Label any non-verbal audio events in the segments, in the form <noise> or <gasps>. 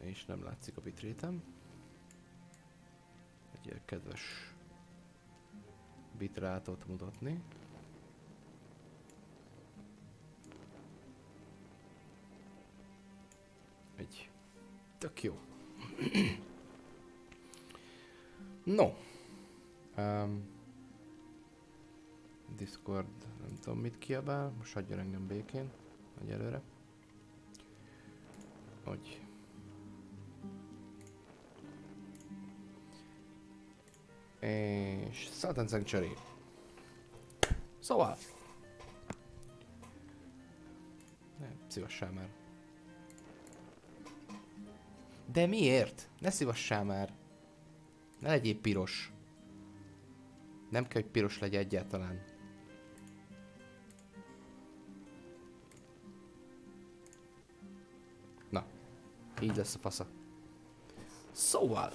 És nem látszik a bitrétem. Egy ilyen kedves bitrátot mutatni. Egy tök jó. <clears throat> no. Um, Discord nem tudom mit kiabál, most hagyjon engem békén, egyelőre. Hogy És Satan Sanctuary. Szóval. Nem, szívassál már. De miért? Ne szívassál már. Ne legyél piros. Nem kell, hogy piros legyen egyáltalán. Na. Így lesz a fasza. Szóval.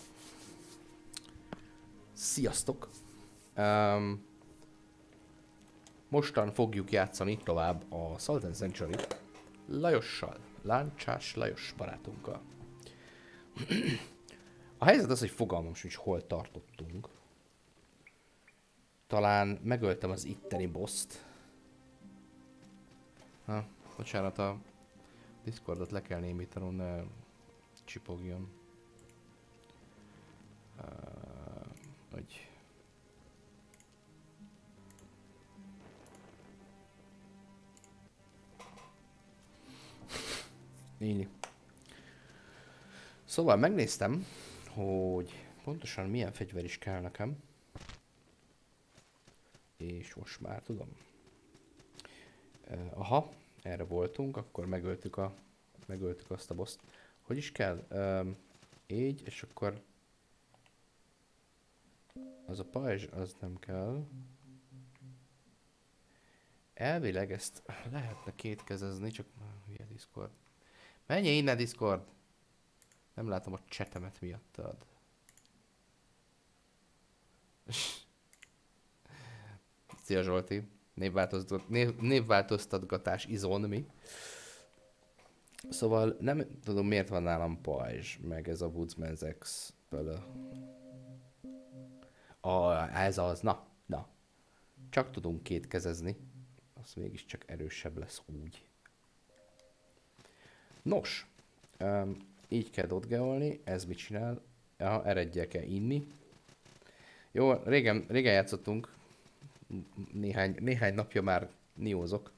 Sziasztok! Um, mostan fogjuk játszani tovább a Salt and Sanctuary Lajossal, Láncsás Lajos barátunkkal. a helyzet az, hogy fogalmam sincs, hol tartottunk. Talán megöltem az itteni boszt. Ha, bocsánat, a Discordot le kell némítanom, ne csipogjon. Uh, hogy Így. Szóval megnéztem, hogy pontosan milyen fegyver is kell nekem. És most már tudom. aha, erre voltunk, akkor megöltük, a, megöltük azt a boszt. Hogy is kell? Um, így, és akkor az a pajzs, az nem kell. Elvileg ezt lehetne kétkezezni, csak hülye Discord. Menj innen Discord! Nem látom a csetemet miattad. <laughs> Szia Zsolti! Névváltoztat, név, névváltoztatgatás izon mi. Szóval nem tudom miért van nálam pajzs, meg ez a Woodsman's X bele. A, ez az, na, na. Csak tudunk kétkezezni. Az mégiscsak erősebb lesz úgy. Nos, um, így kell dotgeolni, ez mit csinál? Ja, eredjel kell inni. Jó, régen, régen játszottunk, néhány, néhány napja már niózok.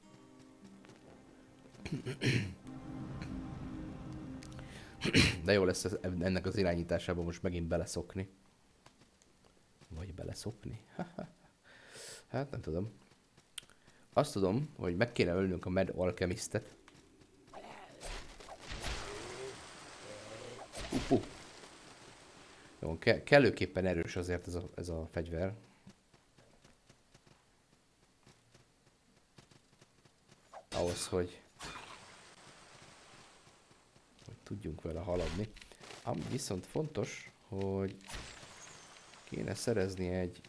De jó lesz ennek az irányításában most megint beleszokni. Vagy beleszokni? <laughs> hát nem tudom. Azt tudom, hogy meg kéne ölnünk a Mad Alchemistet. Upu. Jó, ke kellőképpen erős azért ez a, ez a fegyver. Ahhoz, hogy, hogy tudjunk vele haladni. Ami viszont fontos, hogy Kéne szerezni egy...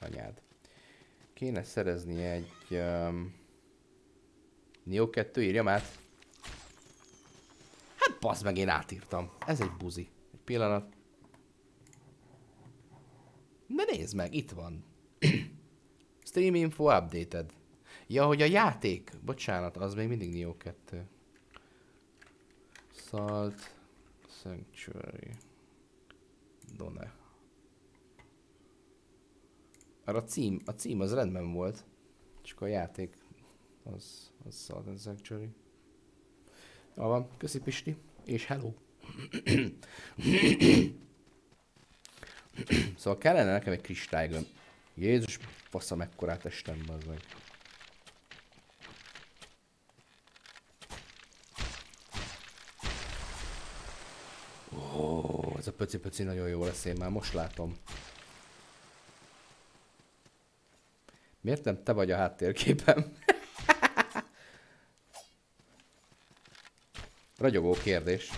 Anyád. Kéne szerezni egy... Um... Neo 2, írjam át. Hát basz meg, én átírtam. Ez egy buzi. Egy pillanat. De nézd meg, itt van. Stream info updated. Ja, hogy a játék. Bocsánat, az még mindig Neo 2. Salt Sanctuary. Done. Arra a cím, a cím az rendben volt. Csak a játék az, az Salt and Sanctuary. Jól van, köszi Pisti, és hello. szóval kellene nekem egy kristálygömb. Jézus, faszom mekkorát estem, az meg. Ez a pöci-pöci nagyon jó lesz, én már most látom. Miért nem te vagy a háttérképem? <laughs> Ragyogó kérdés.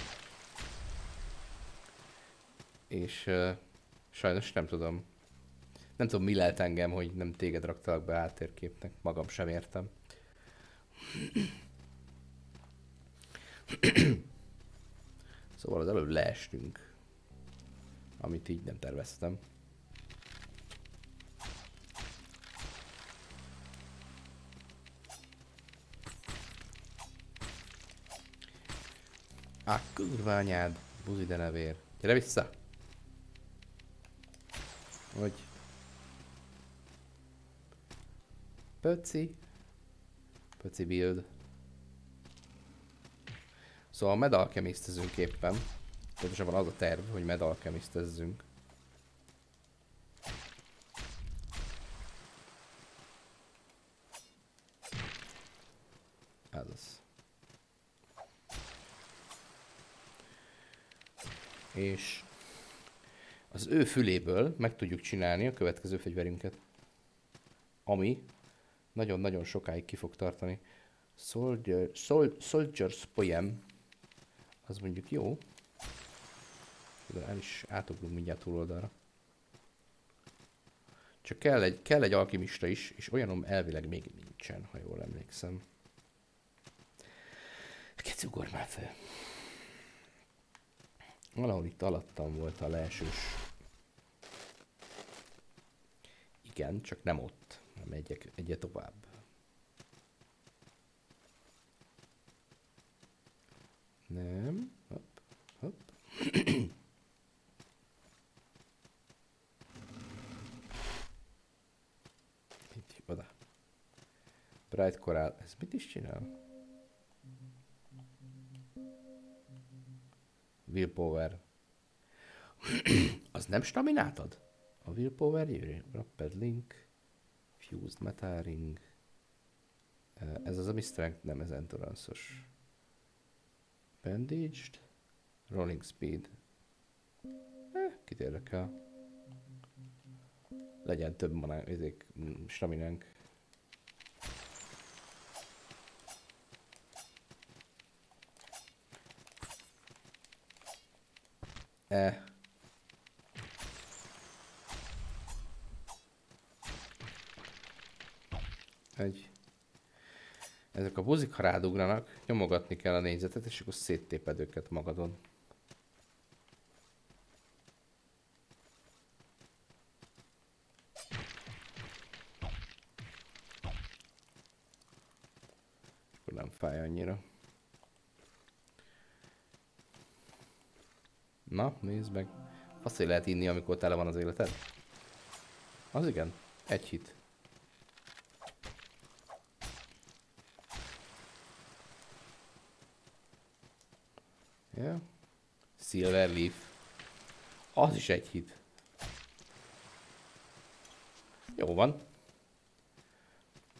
És uh, sajnos nem tudom. Nem tudom, mi lehet engem, hogy nem téged raktalak be áttérképnek. Magam sem értem. <clears throat> <clears throat> szóval az előbb leestünk. Amit így nem terveztem. Á, kurva anyád, buzi denevér. Gyere vissza! Hogy? Pöci. Pöci build. Szóval medalkemisztezünk éppen. Pontosabban az a terv, hogy medalkemisztezzünk. Ez az. És az ő füléből meg tudjuk csinálni a következő fegyverünket. Ami nagyon-nagyon sokáig ki fog tartani. Soldier, Sol, Soldier's Poem. Az mondjuk jó. De el is átugrunk mindjárt túloldalra. Csak kell egy, kell egy alkimista is, és olyanom elvileg még nincsen, ha jól emlékszem. Keci, ugorj már fel. Valahol itt alattam volt a leesős. Igen, csak nem ott, hanem egyek, egyet tovább. Nem. Hopp, hopp. <clears throat> Itt, oda. Bright Coral, ez mit is csinál? Willpower. <clears throat> az nem staminát ad? A Willpower jöjjön. Rapid Link. Fused Metal Ring. Ez az, ami Strength, nem ez Endurance-os. Bandaged. Rolling Speed. Eh, kit érdekel. Legyen több manánk, ezek, staminánk. E. Egy. Ezek a buzik, ha rádugranak, nyomogatni kell a négyzetet, és akkor széttéped őket magadon. Akkor nem fáj annyira. Na, nézd meg. Hogy lehet inni, amikor tele van az életed? Az igen. Egy hit. Ja. Silver Leaf. Az is egy hit. Jó van.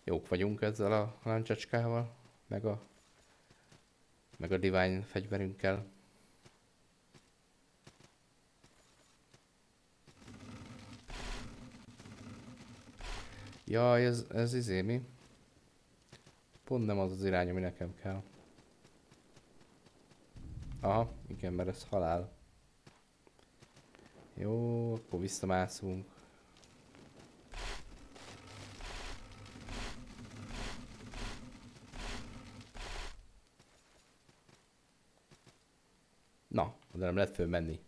Jók vagyunk ezzel a láncsacskával, meg a meg a Divine fegyverünkkel. Ja, ez, ez izé mi? Pont nem az az irány, ami nekem kell. Aha, igen, mert ez halál. Jó, akkor visszamászunk. Na, de nem lehet fölmenni.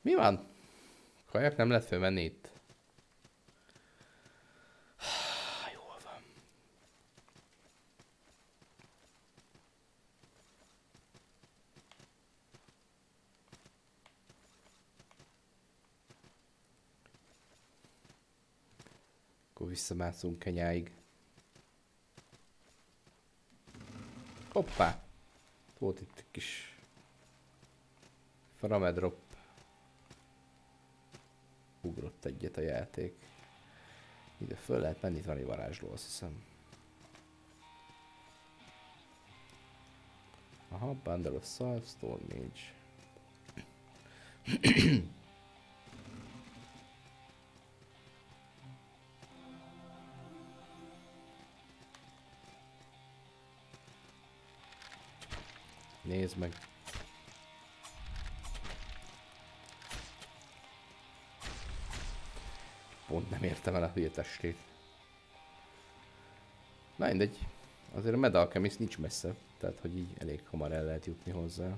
Mi van? Kajak nem lehet fölmenni itt. Jól van. Akkor visszamászunk kenyáig. Hoppá! Volt itt egy kis Faramedrop ugrott egyet a játék. Ide föl lehet menni, itt van egy varázsló, azt hiszem. Aha, Bundle of Salt, Stone Mage. Nézd meg. Pont nem értem el a hülye testét. Na mindegy. Azért a medalkemész nincs messze. Tehát, hogy így elég hamar el lehet jutni hozzá.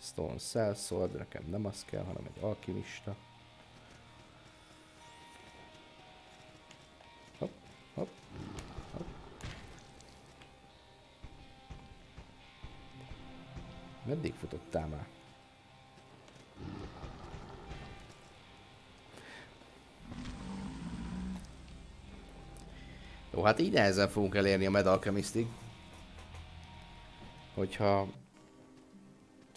Stone Cell Sword, nekem nem az kell, hanem egy alkimista. Meddig futottál már? Jó, hát így nehezen fogunk elérni a Med Alchemistig. Hogyha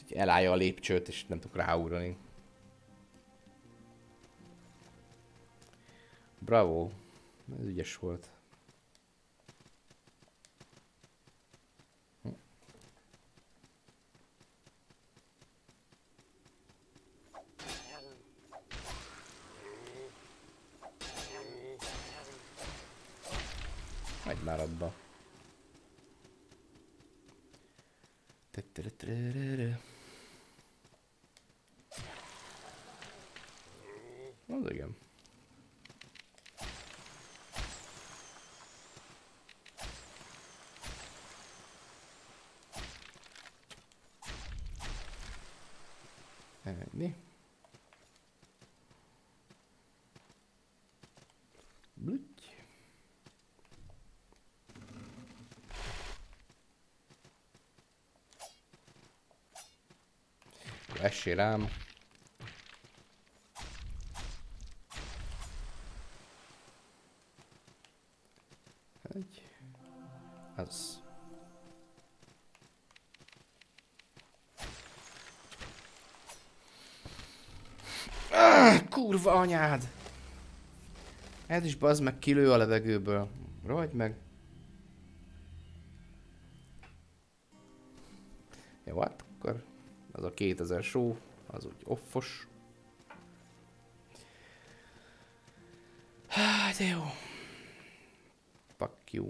elállja a lépcsőt, és nem tudok ráugrani. Bravo. Ez ügyes volt. Hagyj már abba. Az igen. Ennyi. Blüty. Essél rám. Egy. Az. Ah, kurva anyád! Ez is bazd meg kilő a levegőből. Rohagy meg. 2000 só, az úgy offos. Hát jó. Fuck you.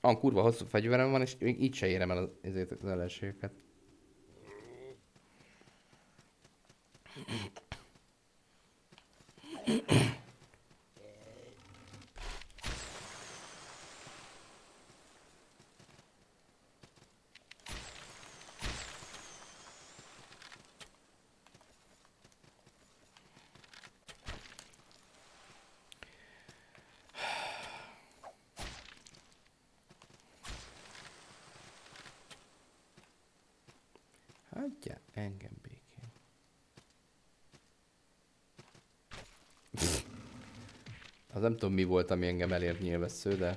An kurva hosszú fegyverem van, és még így se érem el az, az ellenségeket. Hagyja engem békén. Az nem tudom mi volt, ami engem elért nyilvessző, de...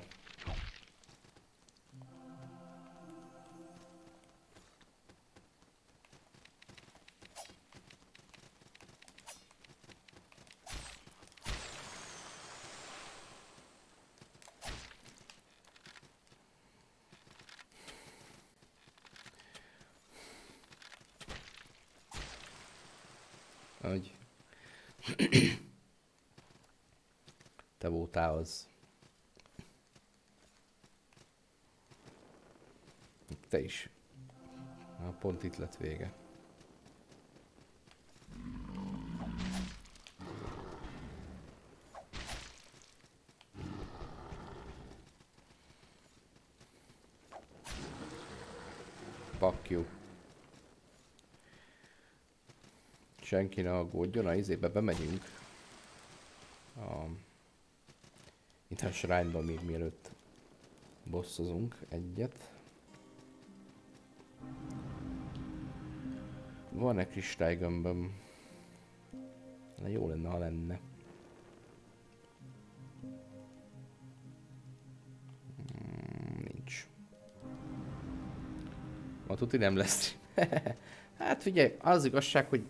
itt lett vége. Fuck you. Senki ne aggódjon, a izébe bemegyünk. A... Itt a shrine még mielőtt bosszozunk egyet. Van-e kristálygömböm? Na jó lenne, ha lenne. Mm, nincs. Ma tuti nem lesz. <laughs> hát figyelj, az igazság, hogy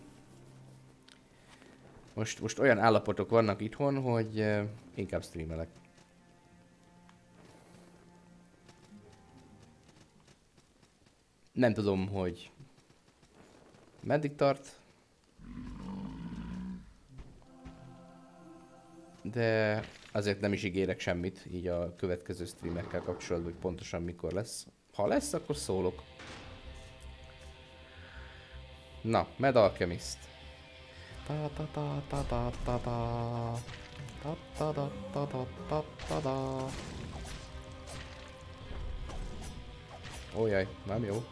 most, most olyan állapotok vannak itthon, hogy uh, inkább streamelek. Nem tudom, hogy meddig tart. De azért nem is ígérek semmit így a következő streamekkel kapcsolatban, hogy pontosan mikor lesz. Ha lesz, akkor szólok. Na, Mad Alchemist. Ta ta ta ta ta ta ta. Ta ta ta ta ta ta ta ta. Ó, jaj, nem jó.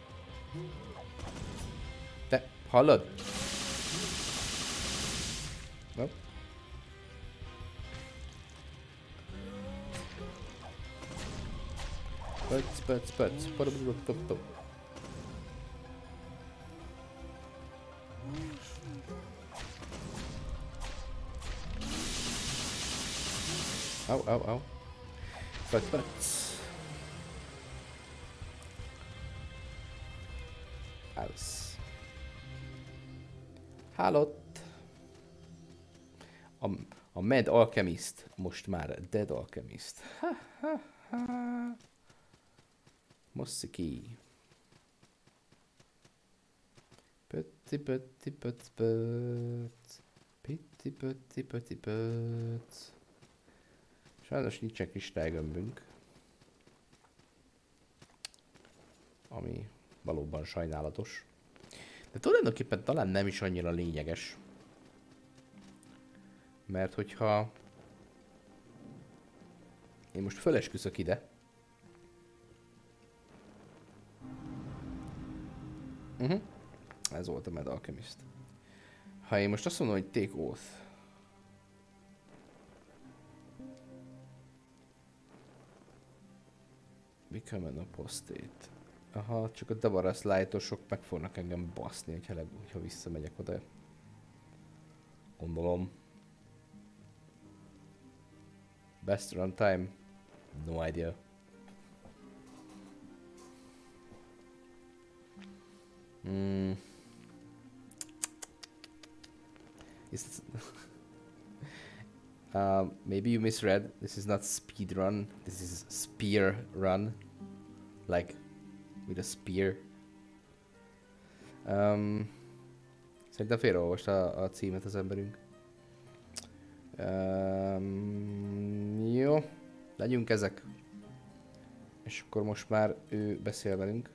Te, hallod? No. Pöc, pöc, pöc. Pöc, pöc, pöc. Au, Hallott. A, a Mad Alchemist, most már Dead Alchemist. Ha, ha, ha. Mossziki. Pötti, pötti, pötti, pötti. Pitti, pötti, pötti, pötti. Sajnos nincsen kristálygömbünk. Ami valóban sajnálatos. De tulajdonképpen talán nem is annyira lényeges. Mert hogyha én most fölesküszök ide. Uh -huh. Ez volt a Mad Alchemist. Ha én most azt mondom, hogy take oath. Become an apostate. Aha, csak a Davaras lájtosok meg fognak engem baszni, hogyha, leg, hogyha visszamegyek oda. Gondolom. Best run time? No idea. Hmm. Is <laughs> uh, maybe you misread. This is not speed run. This is spear run. Like with a spear. Um, szerintem félreolvasta a, címet az emberünk. Um, jó, legyünk ezek. És akkor most már ő beszél velünk.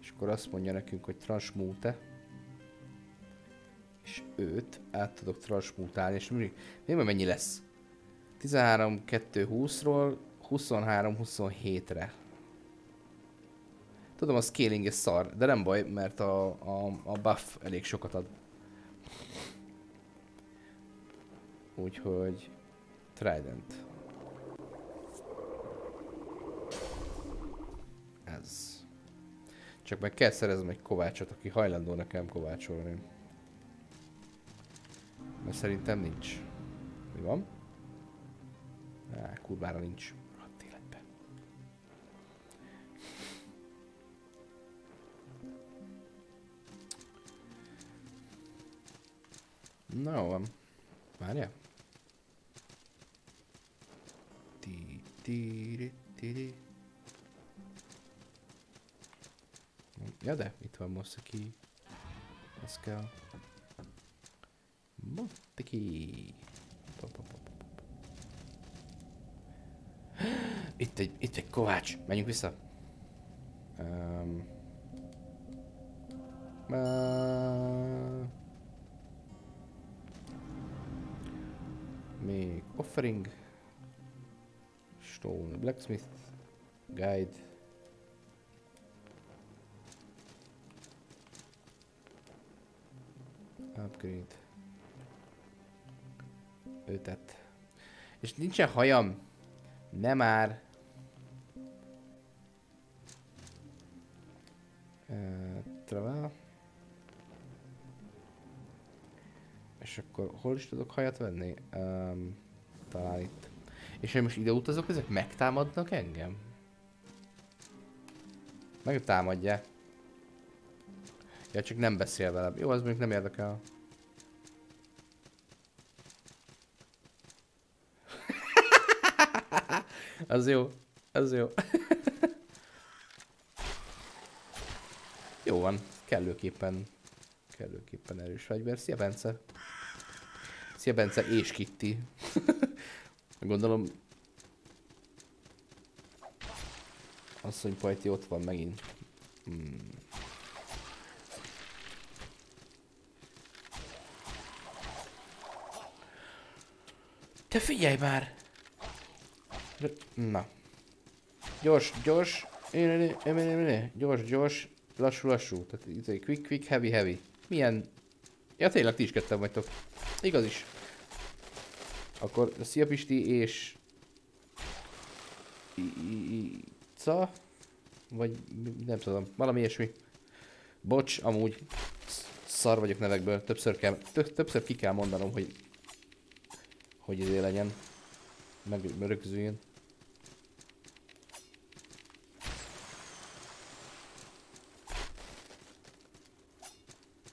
És akkor azt mondja nekünk, hogy transmute. És őt át tudok transmutálni, és mi, mi mennyi lesz? 13-2-20-ról 23-27-re. Tudom, a scaling is szar, de nem baj, mert a, a, a buff elég sokat ad. Úgyhogy... Trident. Ez. Csak meg kell szereznem egy kovácsot, aki hajlandó nekem kovácsolni. Mert szerintem nincs. Mi van? Á, kurvára nincs. Na jó van. Várjál. Ti, ti, ti, ti. Ja de, itt van Mosszaki. Ez kell. Mosszaki. <gasps> Itt egy, itt egy kovács. Menjünk vissza. Um, uh, Még offering. Stone Blacksmith. Guide. Upgrade. Ötet. És nincsen hajam. Nem már. Uh, travel. Akkor hol is tudok hajat venni? Um, talán itt. És én most ide utazok, ezek megtámadnak engem? Megtámadja. Ja, csak nem beszél velem. Jó, az mondjuk nem érdekel. <laughs> az jó. Az jó. <laughs> jó van. Kellőképpen kellőképpen erős fegyver. Szia, Bence! Szia Bence és Kitty. <laughs> Gondolom... Asszony Pajti ott van megint. Hmm. Te figyelj már! Na. Gyors, gyors. Gyors, gyors. Lassú, lassú. Tehát izé, quick, quick, heavy, heavy. Milyen... Ja tényleg ti is ketten vagytok. Igaz is. Akkor szia Pisti és... Ica? Vagy nem tudom, valami ilyesmi. Bocs, amúgy szar vagyok nevekből, többször, kell, többször ki kell mondanom, hogy hogy izé legyen. Meg rögzüljön.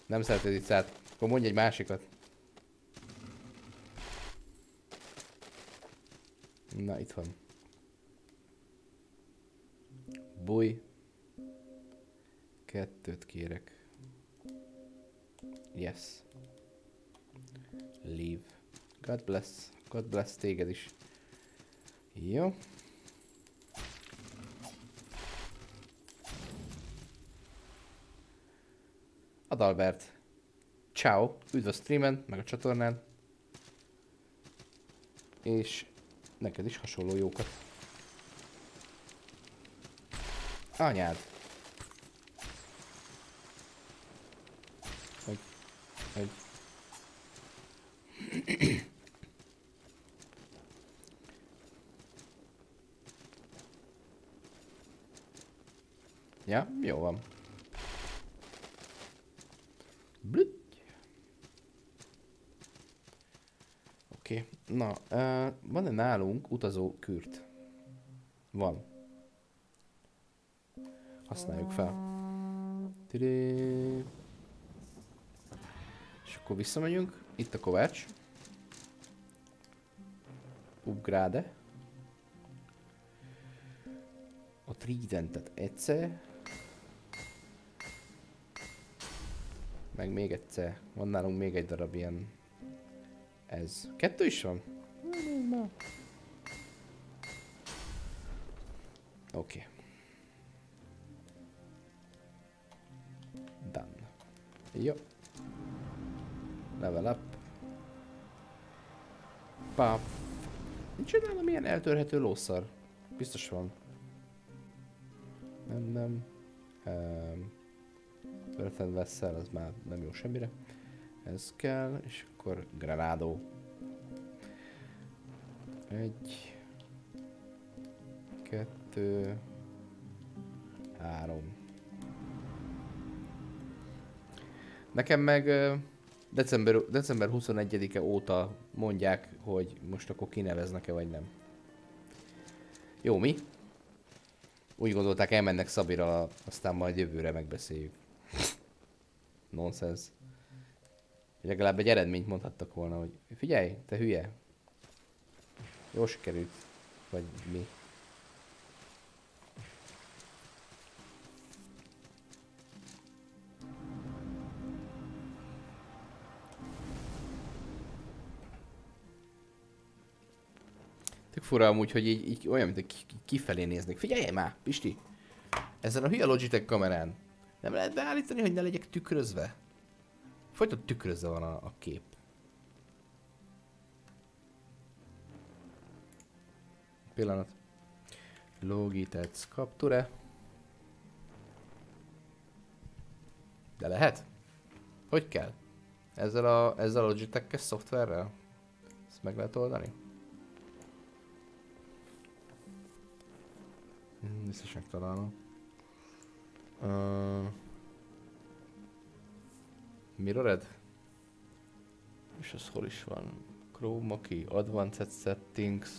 Nem szereted itt szállt. Akkor mondj egy másikat. Na, itt van. Búj. Kettőt kérek. Yes. Leave. God bless. God bless téged is. Jó. Adalbert. Ciao. Üdv a streamen, meg a csatornán. És neked is hasonló jókat. Anyád. Hogy... Hogy... ja, jó van. Blütt. Oké, okay. Na, van-e nálunk utazó kürt? Van. Használjuk fel. Tidé. És akkor visszamegyünk. Itt a kovács. Upgrade. A tridentet egyszer. Meg még egyszer. Van nálunk még egy darab ilyen... Ez. Kettő is van? Oké. Okay. Done. Jó. Level up. Pá. Nincs nálam milyen eltörhető lószar. Biztos van. Nem, nem. Um, Earth Vessel, az már nem jó semmire. Ez kell, és akkor Granado. Egy, kettő, három. Nekem meg december, december 21-e óta mondják, hogy most akkor kineveznek-e vagy nem. Jó, mi? Úgy gondolták, elmennek Szabira, aztán majd jövőre megbeszéljük. Nonsense. Legalább egy eredményt mondhattak volna, hogy figyelj, te hülye. Jó sikerült. Vagy mi. Tök fura amúgy, hogy így, így olyan, mint hogy kifelé néznék. Figyelj már, Pisti! Ezen a hülye Logitech kamerán nem lehet beállítani, hogy ne legyek tükrözve? Folyton tükrözve van a, a kép. Pillanat. Logitech capture. De lehet? Hogy kell? Ezzel a, ezzel a Logitech-es szoftverrel? Ezt meg lehet oldani? Hmm, biztos megtalálom. Uh, Mirrored? És az hol is van? Chroma key, Advanced Settings.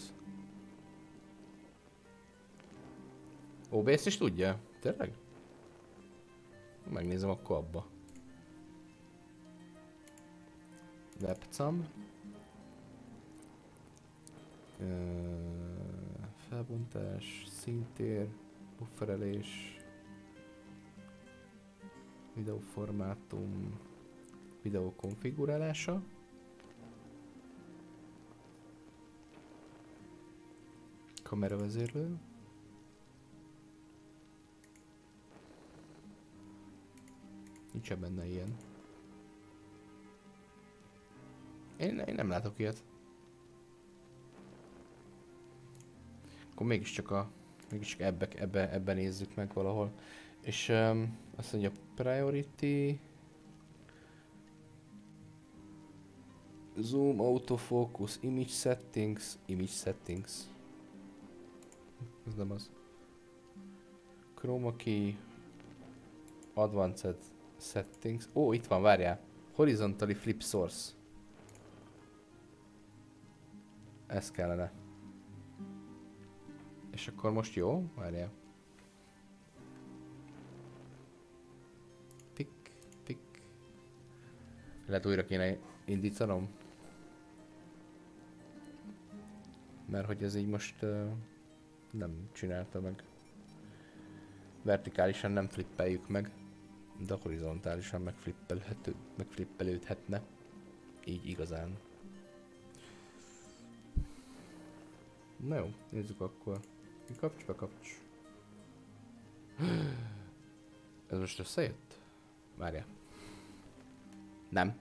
OBS is tudja? Tényleg? Megnézem akkor abba. Webcam. Felbontás, szintér, bufferelés videóformátum, videó konfigurálása. Kameravezérlő. Nincs -e benne ilyen. Én, én nem látok ilyet. Akkor mégiscsak a... Mégiscsak ebbe, ebbe, ebbe nézzük meg valahol. És um, azt mondja priority... Zoom, autofocus, image settings, image settings. Ez nem az. Chroma key, advanced settings. Ó, itt van, várjál. Horizontally flip source. Ez kellene. És akkor most jó? Várjál. Pik, pik. Lehet újra kéne indítanom? Mert hogy ez így most uh, nem csinálta meg. Vertikálisan nem flippeljük meg, de horizontálisan megflippelhető, megflippelődhetne. Így igazán. Na jó, nézzük akkor. Mi kapcs, bekapcs. Ez most összejött? Várja. Nem. <laughs>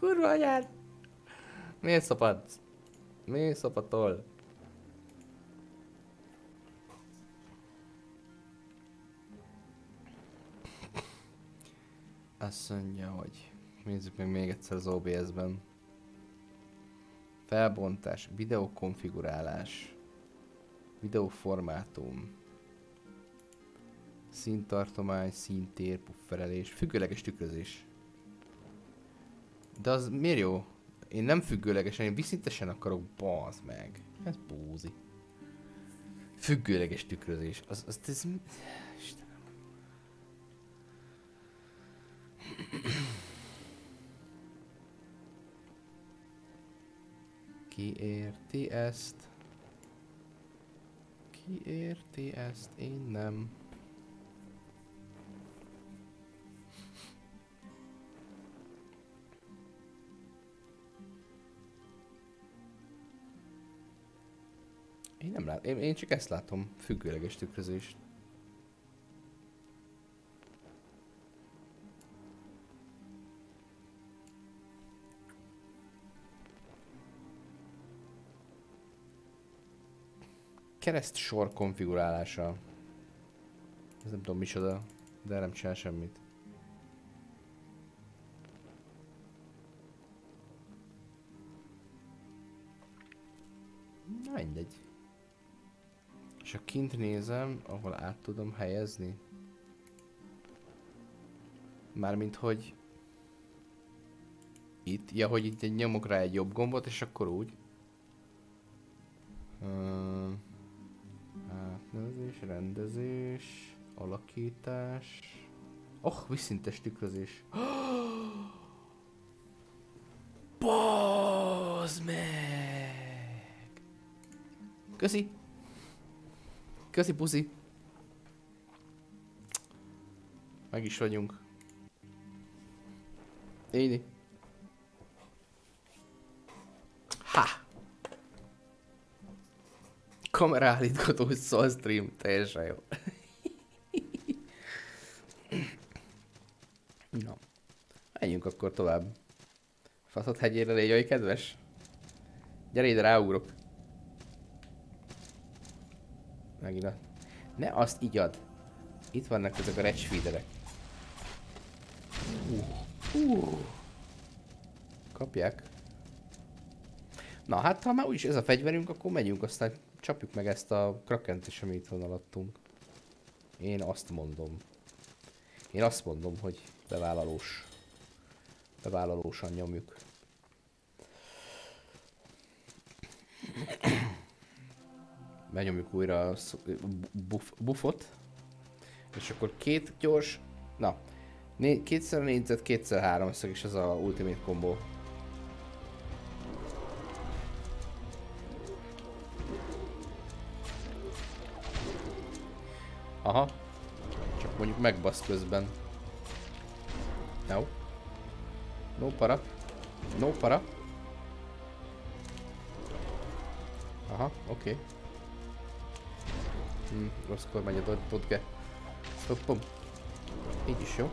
Kurva anyád! Miért szapadsz? Miért szapadol? Azt mondja, hogy nézzük meg még egyszer az OBS-ben. Felbontás, videokonfigurálás, videóformátum, színtartomány, színtér, pufferelés, függőleges tükrözés. De az miért jó? Én nem függőlegesen, én viszintesen akarok, bazd meg. Ez búzi. Függőleges tükrözés. Az, az, az Istenem. Ki érti ezt? Ki érti ezt? Én nem. Én nem látom, én, én csak ezt látom, függőleges tükrözést. Kereszt sor konfigurálása. Ez nem tudom micsoda, de nem csinál semmit. És ha kint nézem, ahol át tudom helyezni. Mármint, hogy... Itt, ja, hogy itt nyomok rá egy jobb gombot, és akkor úgy. Uh, átnézés, rendezés, alakítás. Oh, visszintes tükrözés. <gasps> Bazd meg! Köszi! Köszi, puszi. Meg is vagyunk. Éni. Ha! Kamerálítgató szól stream, teljesen jó. <laughs> Na. Menjünk akkor tovább. Faszot hegyére légy, kedves. Gyere ide, ráugrok. Megint a... Ne azt igyad. Itt vannak ezek a recsfeederek. Uh. Uh. Kapják. Na hát, ha már úgyis ez a fegyverünk, akkor megyünk, aztán csapjuk meg ezt a krakent is, amit van alattunk. Én azt mondom. Én azt mondom, hogy bevállalós. Bevállalósan nyomjuk. Megnyomjuk újra a buff, buffot. És akkor két gyors, na, né, kétszer négyzet, kétszer három összeg az a ultimate combo. Aha. Csak mondjuk megbasz közben. No. No para. No para. Aha, oké. Okay. Hmm, rosszkor megy a dodge. Hoppom. Így is jó.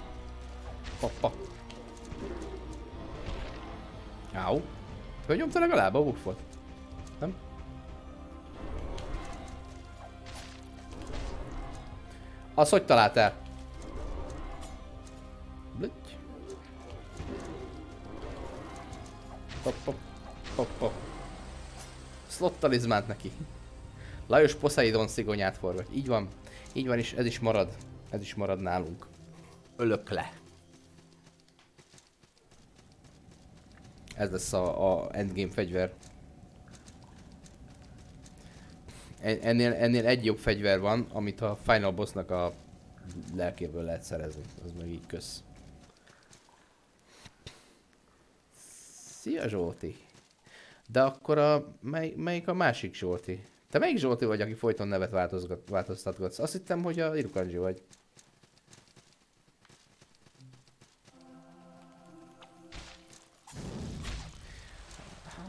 Hoppa. Áú. Hogy nyomta legalább a buffot? nem? Az hogy találtál? Blitty. Pop, pop, pop, pop. Slot talizmánt neki. Lajos Poseidon szigonyát forgat. Így van. Így van, és ez is marad. Ez is marad nálunk. Ölök le. Ez lesz a, a endgame fegyver. Ennél, ennél egy jobb fegyver van, amit a Final Bossnak a lelkéből lehet szerezni. Az meg így kösz. Szia Zsolti! De akkor a, mely, melyik a másik Zsolti? Te melyik Zsolti vagy, aki folyton nevet változtatgatsz? Azt hittem, hogy a Irukanji vagy.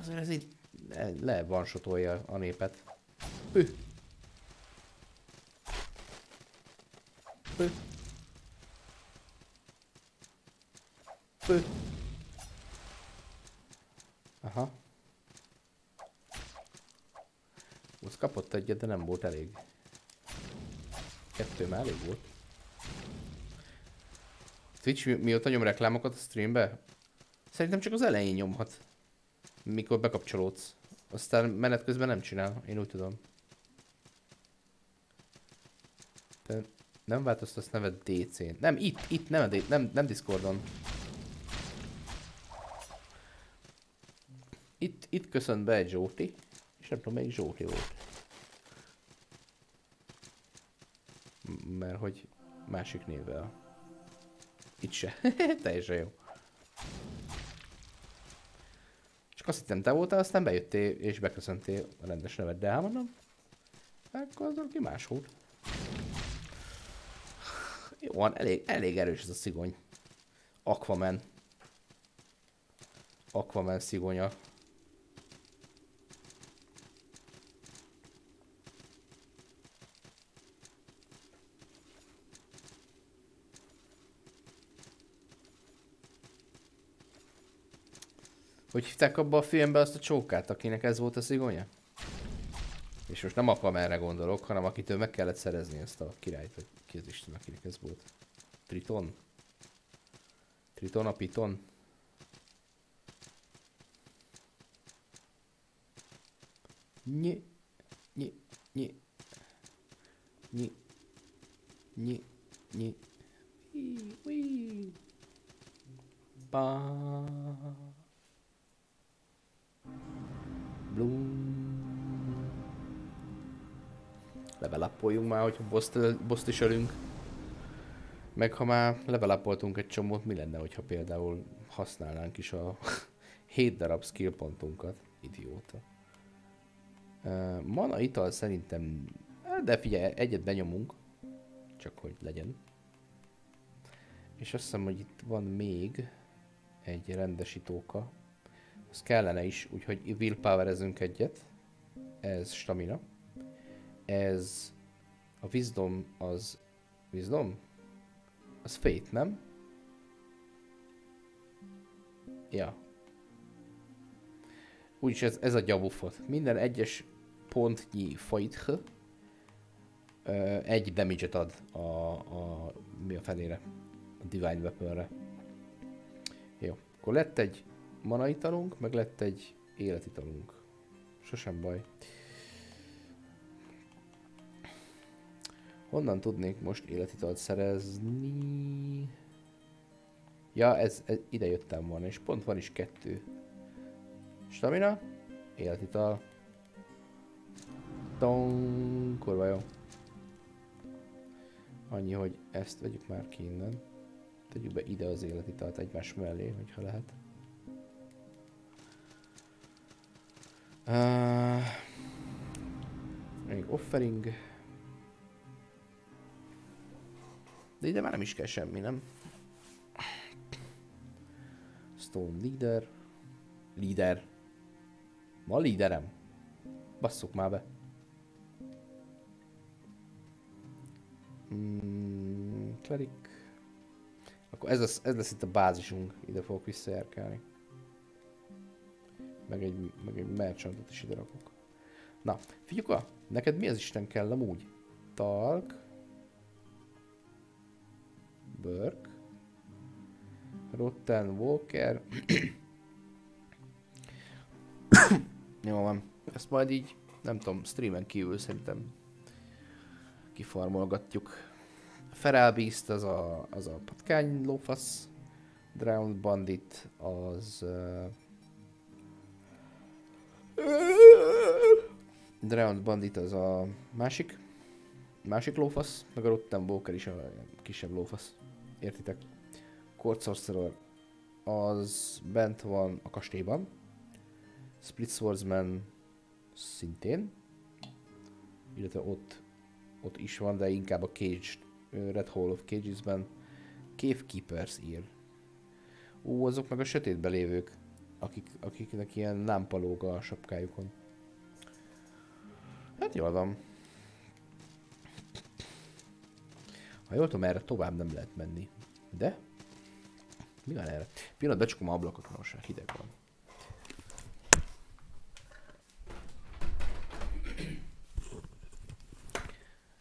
Azért ez így le van a népet. Pü. Pü. Pü. Aha. Most kapott egyet, de nem volt elég. Kettő már elég volt. Twitch mi mióta nyom reklámokat a streambe? Szerintem csak az elején nyomhat. Mikor bekapcsolódsz. Aztán menet közben nem csinál, én úgy tudom. Te nem változtasz nevet DC-n. Nem, itt, itt, nem, a nem, nem Discordon. Itt, itt köszönt be egy Zsóti, és nem tudom melyik Zsóti volt. Mert hogy másik névvel. Itt se. <laughs> Teljesen jó. Csak azt hittem te voltál, aztán bejöttél és beköszöntél a rendes nevet, de elmondom. Akkor az ki más volt. Jó van, elég, elég erős ez a szigony. Aquaman. Aquaman szigonya. Hogy hívták abba a filmbe azt a csókát, akinek ez volt a szigonya? És most nem Aquamanre gondolok, hanem akitől meg kellett szerezni ezt a királyt, vagy ki az Isten, akinek ez volt. Triton? Triton a Piton? Nyi, nyi, nyi, nyi, nyi, nyi, nyi, ba. Bloom. Levelapoljunk már, hogyha boszt, boszt is ölünk. Meg ha már levelapoltunk egy csomót, mi lenne, hogyha például használnánk is a <laughs> 7 darab skill pontunkat. Idióta. Uh, mana ital szerintem... De figyelj, egyet benyomunk. Csak hogy legyen. És azt hiszem, hogy itt van még egy rendesítóka. Az kellene is, úgyhogy willpowerezünk egyet. Ez stamina. Ez a wisdom az... Wisdom? Az fate, nem? Ja. Úgyis ez, ez a gyabufot. Minden egyes pontnyi fight egy damage-et ad a, a, mi a felére? A Divine Weaponre. Jó. Akkor lett egy mana italunk, meg lett egy életitalunk. Sosem baj. Honnan tudnék most életitalt szerezni? Ja, ez, ez ide jöttem volna, és pont van is kettő. Stamina, életital. Tong, kurva jó. Annyi, hogy ezt vegyük már ki innen. Tegyük be ide az életitalt egymás mellé, hogyha lehet. Uh, még offering. De ide már nem is kell semmi, nem? Stone leader. Leader. Ma líderem. Basszuk már be. Mm, cleric. Akkor ez lesz, ez lesz itt a bázisunk. Ide fogok visszajárkálni. Meg egy, meg egy merchantot is ide rakok. Na, figyuka, neked mi az Isten kell amúgy? Talk. Burke. Rotten Walker. <coughs> Jó van. Ezt majd így, nem tudom, streamen kívül szerintem kifarmolgatjuk. Feral Beast az a, az a patkány lófasz. Drowned Bandit az... Uh... Drowned Bandit az a másik. Másik lófasz, meg a Rotten Walker is a kisebb lófasz. Értitek? Court Sorcerer az bent van a kastélyban. Split Swordsman szintén. Illetve ott, ott is van, de inkább a Cage, Red Hall of Cages-ben. Cave Keepers ír. Ó, azok meg a sötétbe lévők, akik, akiknek ilyen lámpa lóg a sapkájukon. Hát jól van. Ha jól tudom, erre tovább nem lehet menni. De? Mi van erre? Pillanat, becsukom a ablakot, most hideg van.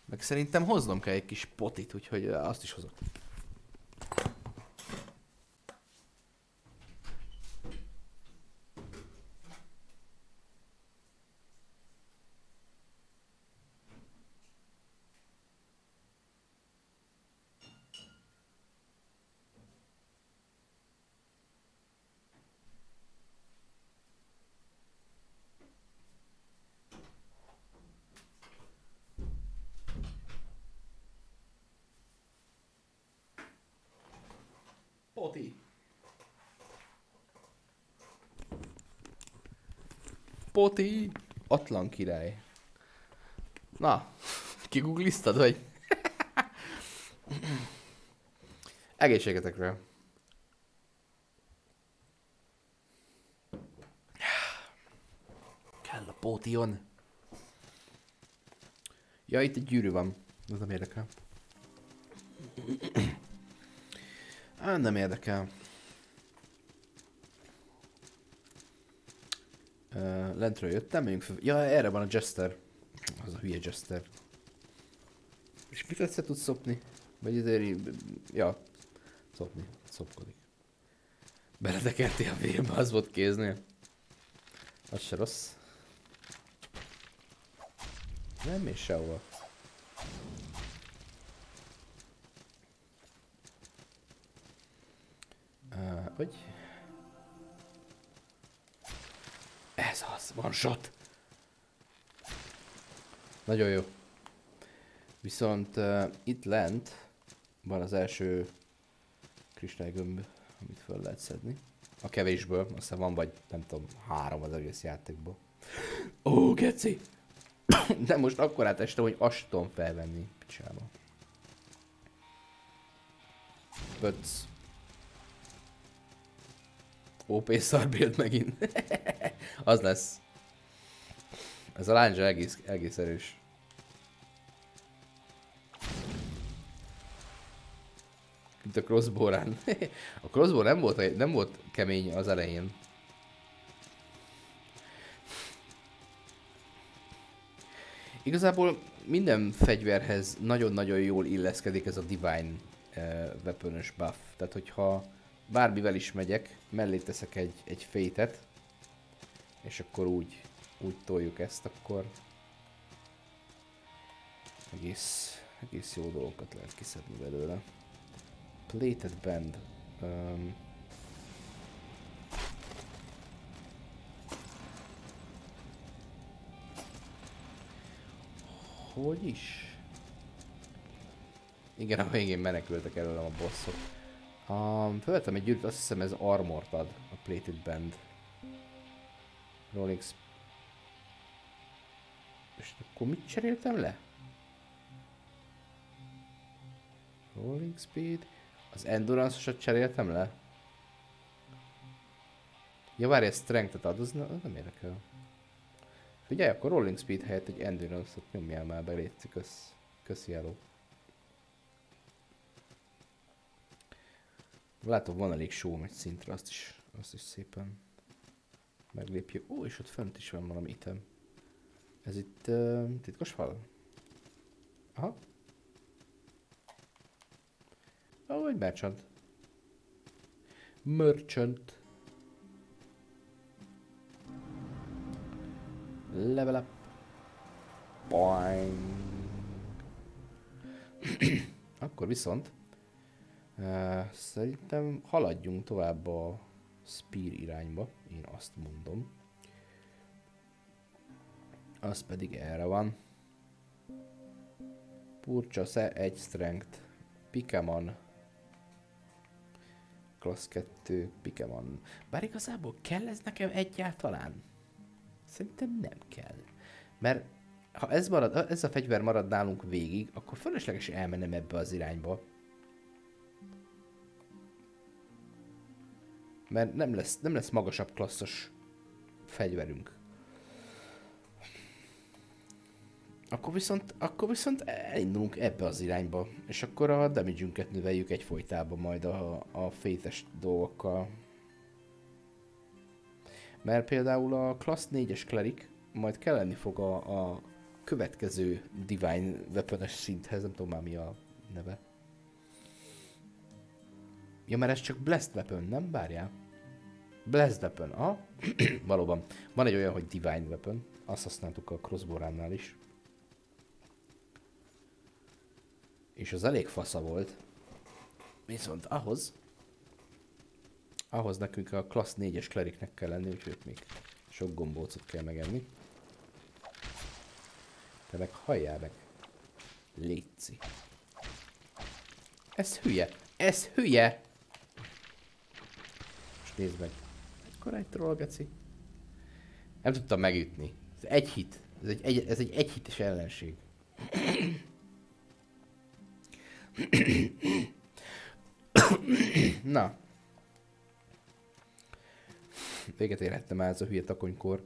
Meg szerintem hoznom kell egy kis potit, úgyhogy azt is hozok. Poti. Poti. Atlan király. Na, <laughs> kigugliztad, vagy? <laughs> Egészségetekre. Kell a pótion. Ja, itt egy gyűrű van. Ez nem érdekel. <clears throat> Á, nem érdekel. Lentről jöttem, menjünk fel. Ja, erre van a Jester. Az a hülye Jester. És mit össze tudsz szopni? Vagy ezért... Ja, szopni. Szopkodik. Beletekerti a vérbe, az volt kéznél. Az se rossz. Nem és sehova. Uh, hogy? Az, van shot. Nagyon jó. Viszont uh, itt lent van az első kristálygömb, amit fel lehet szedni. A kevésből, aztán van vagy nem tudom, három az egész játékból. Ó, geci! <coughs> De most akkor átestem, hogy azt tudom felvenni. Picsába. Pöc. OP szarbild megint. <laughs> az lesz. Ez a lányzsa egész, egész erős. Mint a crossbow-rán. <laughs> a crossbow nem volt, nem volt kemény az elején. Igazából minden fegyverhez nagyon-nagyon jól illeszkedik ez a Divine uh, weapon buff. Tehát hogyha bármivel is megyek, mellé teszek egy, egy fétet, és akkor úgy, úgy toljuk ezt, akkor egész, egész jó dolgokat lehet kiszedni belőle. Plated band. Um, hogy is? Igen, a végén menekültek előlem a bosszok. Um, felvettem egy gyűrűt, azt hiszem ez armort ad, a Plated Band. Rolling És akkor mit cseréltem le? Rolling Speed. Az Endurance-osat cseréltem le? Ja, várj, ez Strength-et ad, az nem érdekel. Figyelj, akkor Rolling Speed helyett egy Endurance-ot nyomjál már be, létszik, kösz, köszi hello. Látom, van elég só egy szintre, azt is, azt is szépen meglépjük. Ó, és ott fönt is van valami item. Ez itt uh, titkos fal? Aha. Ó, oh, egy merchant. Merchant. Level up. Boing. <clears throat> Akkor viszont szerintem haladjunk tovább a Spear irányba, én azt mondom. Az pedig erre van. Purcsa se egy strength. Pikemon. Class 2 Pikemon. Bár igazából kell ez nekem egyáltalán? Szerintem nem kell. Mert ha ez, marad, ez a fegyver marad nálunk végig, akkor fölösleges elmenem ebbe az irányba. Mert nem lesz, nem lesz magasabb klasszos fegyverünk. Akkor viszont, akkor viszont elindulunk ebbe az irányba, és akkor a damage növeljük egy folytában majd a, a fétes dolgokkal. Mert például a Class 4-es Cleric majd kelleni fog a, a következő Divine weapon szinthez, nem tudom már mi a neve. Ja, mert ez csak Blessed Weapon, nem? Bárjál. Blessed Weapon, ah? <clears throat> Valóban. Van egy olyan, hogy Divine Weapon. Azt használtuk a crossbow is. És az elég fasza volt. Viszont ahhoz, ahhoz nekünk a klassz 4-es kleriknek kell lenni, úgyhogy még sok gombócot kell megenni. Te meg halljál meg. Léci. Ez hülye. Ez hülye! Most nézd meg. Akkor egy troll, geci. Nem tudtam megütni. Ez egy hit. Ez egy, egy, ez egy egyhites ellenség. <coughs> Na. Véget érhettem el ez a hülye takonykor.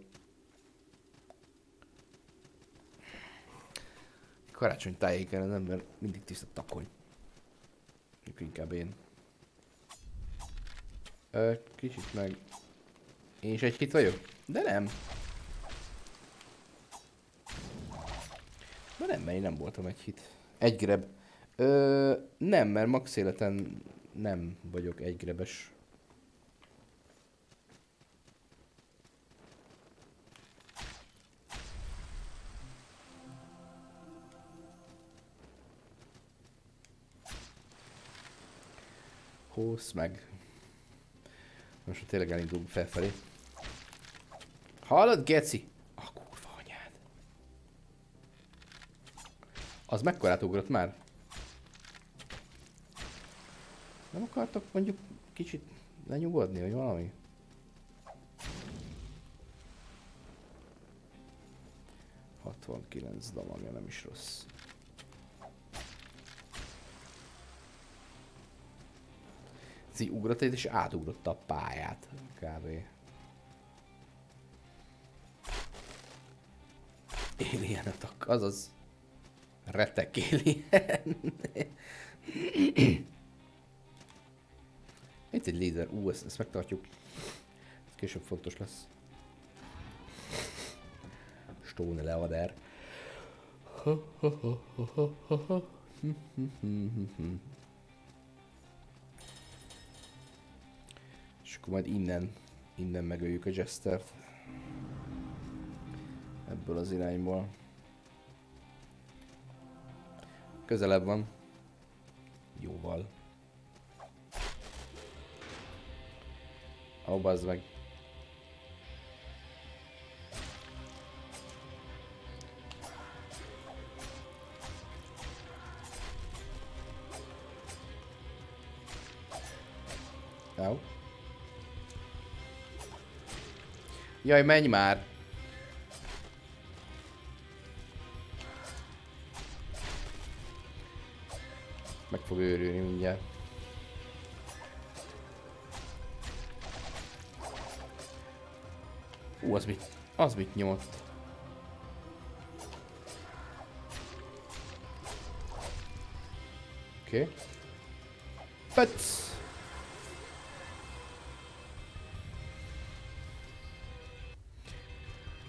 Karácsony tájéken az ember mindig tiszta takony. Inkább én. Ö, kicsit meg... Én is egy kit vagyok? De nem. De nem, mert én nem voltam egy hit. Egy grab. Ö, nem, mert max életen nem vagyok egy grebes. Húsz meg. Most tényleg elindulunk felfelé. Hallod, geci? A kurva anyád. Az mekkorát ugrott már? Nem akartok mondjuk kicsit lenyugodni, vagy valami? Hatvankilenc damagja nem is rossz. Így ugrott és átugrotta a pályát. Kb. Attack, azaz. Retek. <clears throat> Itt egy lézer. Ú, ezt, ezt megtartjuk. Ez később fontos lesz. Stone Leader. És akkor majd innen, innen megöljük a Jestert. Ebből az irányból. Közelebb van. Jóval. Ó, oh, bazd meg. Jaj, menj már! Ú, az mit, az mit nyomott? Oké. Okay. Pöc!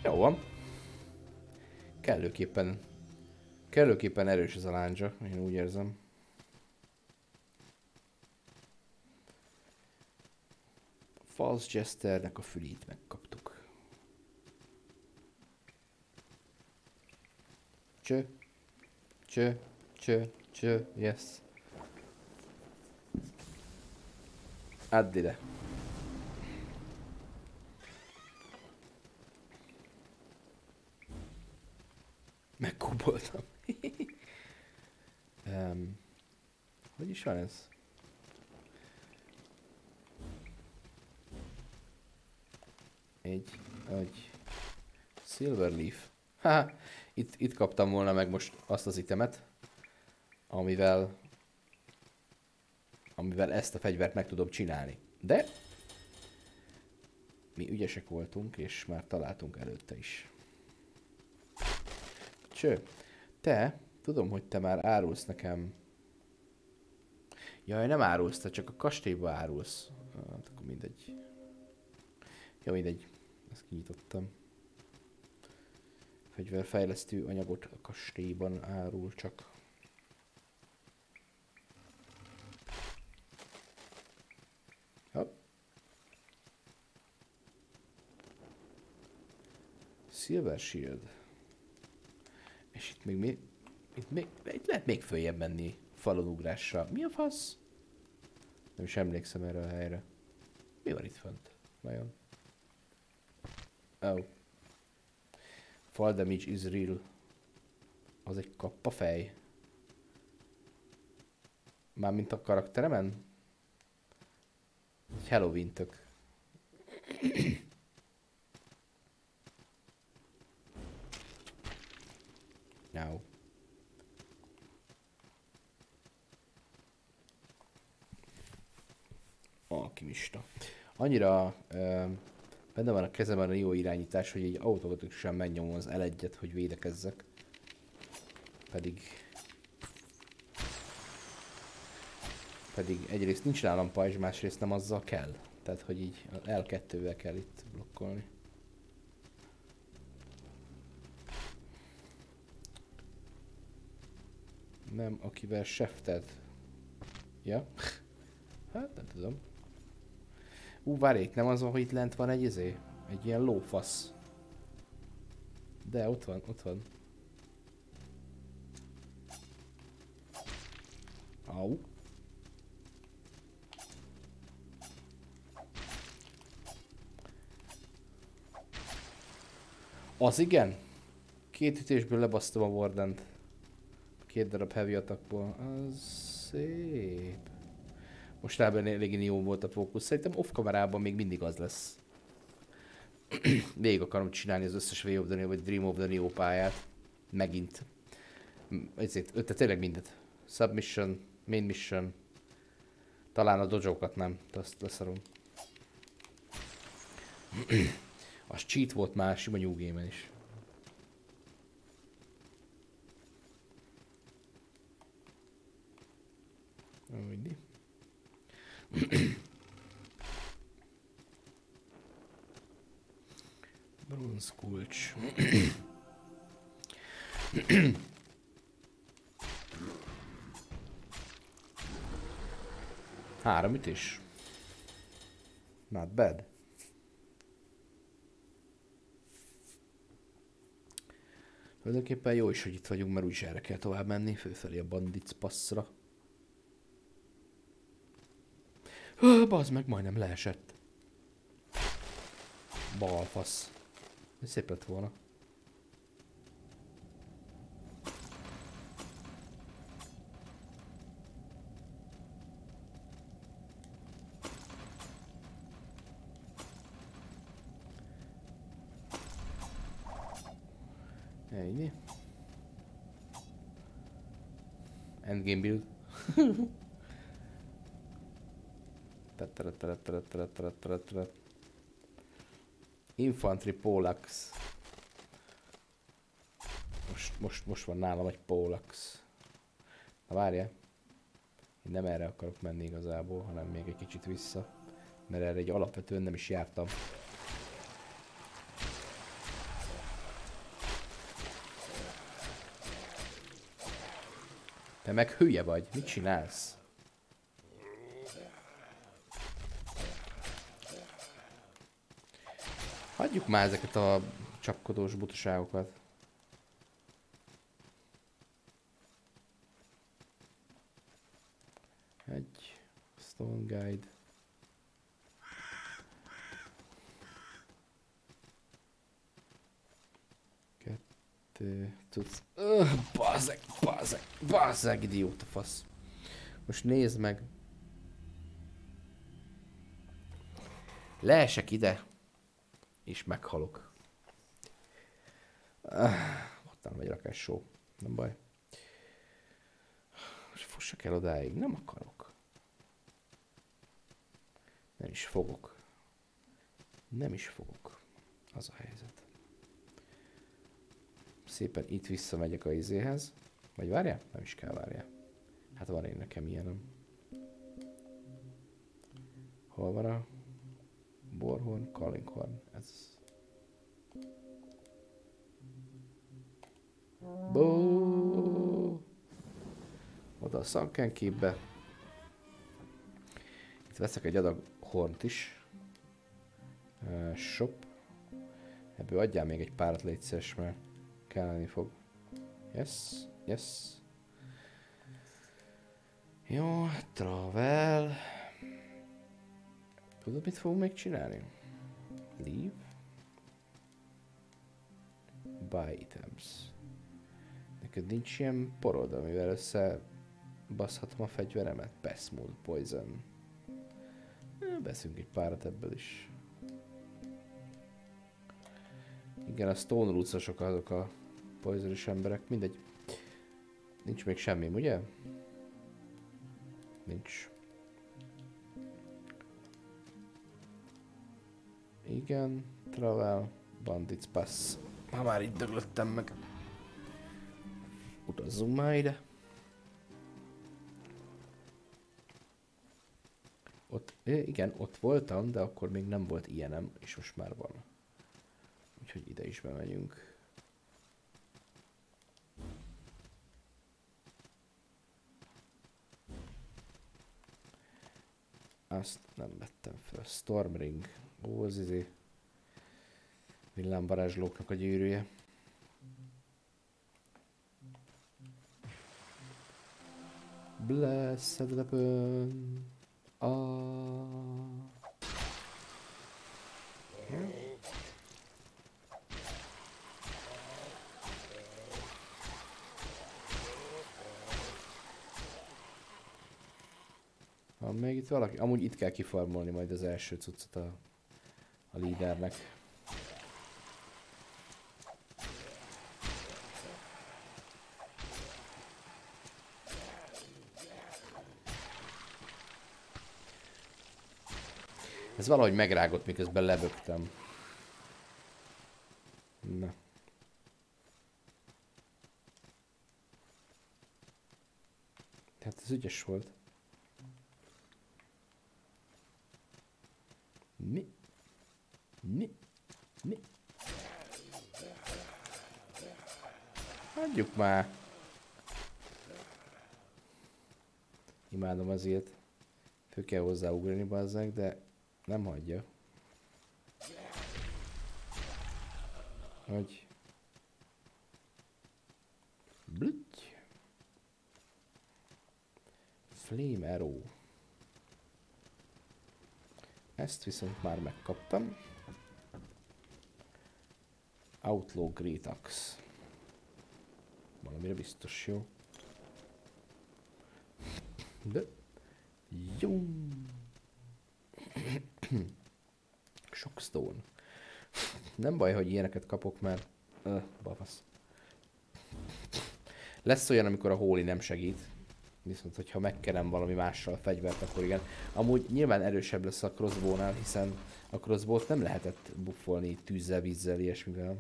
Jó van. kellőképpen, kellőképpen erős ez a lándzsa, én úgy érzem. False Jesternek a fülét megkaptuk. Cső, cső, cső, cső, yes. Add ide. Megkóboltam. <laughs> um, hogy is van ez? Egy, egy Silverleaf. <laughs> Ha, itt, itt kaptam volna meg most azt az itemet, amivel amivel ezt a fegyvert meg tudom csinálni. De mi ügyesek voltunk, és már találtunk előtte is. Cső, te, tudom, hogy te már árulsz nekem. Jaj, nem árulsz, te csak a kastélyba árulsz. Hát akkor mindegy. Jó, mindegy. Ezt kinyitottam. Fegyverfejlesztő anyagot a kastélyban árul csak. Silver Shield. És itt még mi? Itt, még, itt lehet még följebb menni falonugrással. Mi a fasz? Nem is emlékszem erre a helyre. Mi van itt fönt? Vajon? Oh. Fall damage is real. Az egy kappa fej. Mármint a karakteremen? Egy Halloween tök. Now. Alkimista. Annyira ö, benne van a kezemben a jó irányítás, hogy egy automatikusan megnyomom az l hogy védekezzek. Pedig... Pedig egyrészt nincs nálam pajzs, másrészt nem azzal kell. Tehát, hogy így L2-vel kell itt blokkolni. Nem, akivel sefted. Ja? <laughs> Hát nem tudom. Ú, várjék, nem az van, hogy itt lent van egy izé? Egy ilyen lófasz. De ott van, ott van. Au. Az igen? Két ütésből lebasztom a Wardent. Két darab heavy attackból. Az szép. Most rában elég jó volt a fókusz. Szerintem off kamerában még mindig az lesz. Végig akarom csinálni az összes Way of the Neo, vagy Dream of the Neo pályát. Megint. Ezért, tehát tényleg mindet. Submission, main mission. Talán a dojokat nem, azt leszarom. az cheat volt már sima New Game-en is. Mindig. Bronz kulcs. Három ütés. Not bad. Tulajdonképpen jó is, hogy itt vagyunk, mert úgyis erre kell tovább menni, főfelé a bandits passzra. Bazd meg, majdnem leesett. Balfasz. Szép lett volna. Ennyi. Endgame build. <laughs> Infantry Polax. Most, most, most van nálam egy Polax. Na várja. Én nem erre akarok menni igazából, hanem még egy kicsit vissza. Mert erre egy alapvetően nem is jártam. Te meg hülye vagy, mit csinálsz? Hagyjuk már ezeket a csapkodós butaságokat. Egy Stone Guide. Kettő, tudsz. Öh, bazeg, bazeg, bazeg, idióta fasz. Most nézd meg. Leesek ide, és meghalok. Ah, ott nem egy rakás só. Nem baj. Most fussak el odáig. Nem akarok. Nem is fogok. Nem is fogok. Az a helyzet. Szépen itt visszamegyek a izéhez. Vagy várjál? Nem is kell várjál. Hát van én nekem ilyenem. Hol van a Borhorn, Kallinghorn? Ez Bó! Oda a szankenképbe. Itt veszek egy adag hornt is. Uh, shop. Ebből adjál még egy párat légy szíves, mert kelleni fog. Yes, yes. Jó, travel. Tudod, mit fogunk még csinálni? Leave. Buy items. Neked nincs ilyen porod, amivel össze baszhatom a fegyveremet? Passmood, poison. Beszünk egy párat ebből is. Igen, a Stone Roots-osok azok a poisonos emberek, mindegy. Nincs még semmi, ugye? Nincs. Igen, travel, bandits pass. Ha már itt döglöttem meg. Utazzunk már ide. Ott, igen, ott voltam, de akkor még nem volt ilyenem, és most már van. Úgyhogy ide is bemegyünk. Azt nem vettem fel. Stormring. Ó, az izé. Villámvarázslóknak a gyűrűje. Blessed weapon. Ah. Van még itt valaki? Amúgy itt kell kifarmolni majd az első cuccot a, lídernek. Ez valahogy megrágott, miközben lebögtem. Na. Tehát ez ügyes volt. Hagyjuk már. Imádom az ilyet. Fő kell hozzá ugrani bazzák, de nem hagyja. Hogy... Blüty. Flame Arrow. Ezt viszont már megkaptam. Outlaw Great Axe. Valamire biztos jó. De... Jó. Sok stone. Nem baj, hogy ilyeneket kapok, mert... Öh, bafasz. Lesz olyan, amikor a hóli nem segít. Viszont, hogyha megkerem valami mással a fegyvert, akkor igen. Amúgy nyilván erősebb lesz a crossbow hiszen a crossbow nem lehetett buffolni tűzzel, vízzel, ilyesmivel.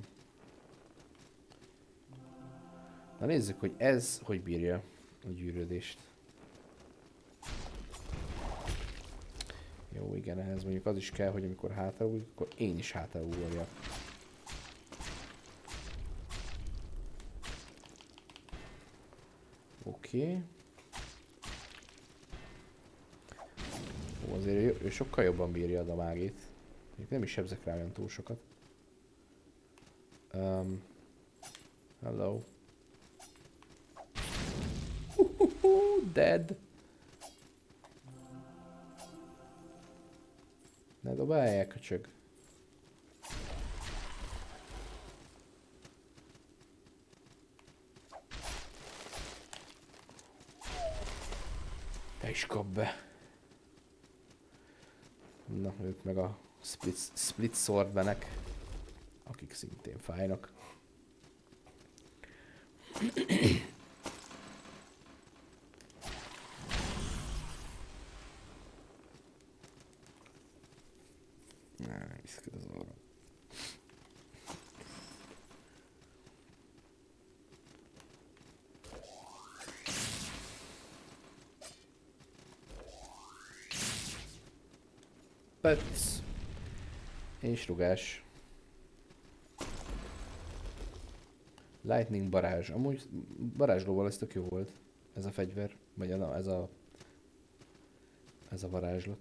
Na nézzük, hogy ez hogy bírja a gyűrődést. Jó, igen, ehhez mondjuk az is kell, hogy amikor hátraúj, akkor én is hátraugorjak. Oké. Okay. Ó, azért ő sokkal jobban bírja a damágét. Még nem is sebzek rá olyan túl sokat. Um, hello. Dead. Ne dobálják, köcsög. Te is kap be. Na, ők meg a split, split swordbenek, akik szintén fájnak. az orra. Petsz. És rugás. Lightning barázs. Amúgy barázslóval ez tök jó volt. Ez a fegyver. Vagy na, ez a... Ez a varázslat.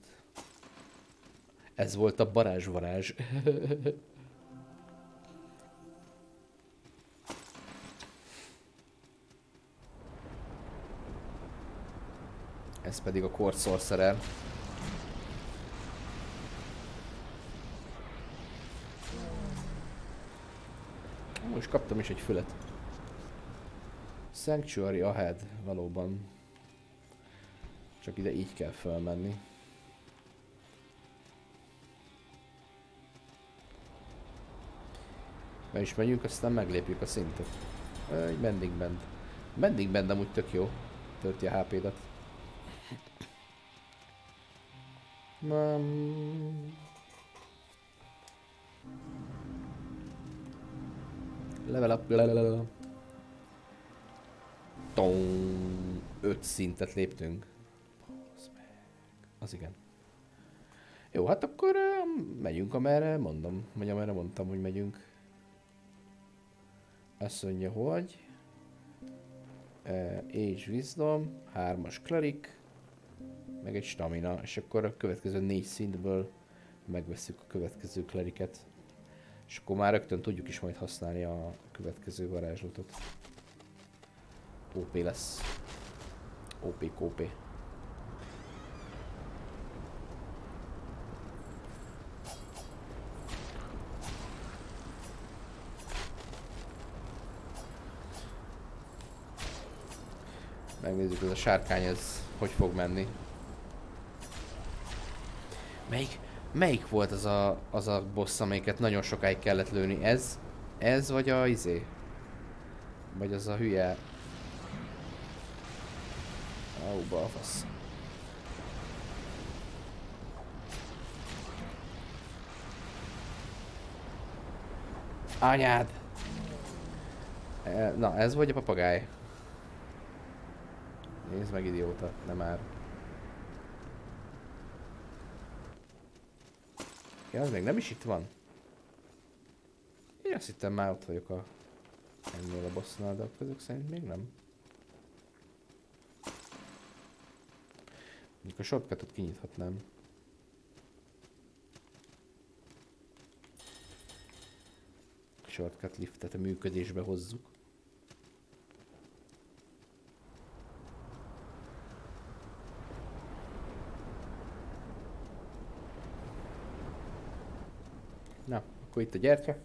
Ez volt a varázs. <laughs> Ez pedig a Court Sorcerer. Most kaptam is egy fület. Sanctuary ahead, valóban. Csak ide így kell felmenni. Be is megyünk, aztán meglépjük a szintet. Egy mending bend. Mending bend amúgy tök jó. Tölti a HP-dat. Level up, level. Öt szintet léptünk. Az igen. Jó, hát akkor megyünk amerre mondom, vagy amerre mondtam, hogy megyünk. Azt mondja, hogy uh, Age Wisdom, 3-as Cleric, meg egy Stamina, és akkor a következő négy szintből megveszük a következő kleriket. És akkor már rögtön tudjuk is majd használni a következő varázslatot. OP lesz. OP, OP. Megnézzük, ez a sárkány ez hogy fog menni. Melyik, melyik volt az a, az a boss, amelyiket nagyon sokáig kellett lőni? Ez? Ez vagy a izé? Vagy az a hülye? Ó, balfasz. Anyád! E, na, ez vagy a papagáj? Nézd meg idióta, nem már. Ja, az még nem is itt van. Én azt hittem már ott vagyok a... ennél a bossnál, de közök szerint még nem. Mondjuk a shortcutot kinyithatnám. Shortcut liftet a működésbe hozzuk. Na, akkor itt a gyertya,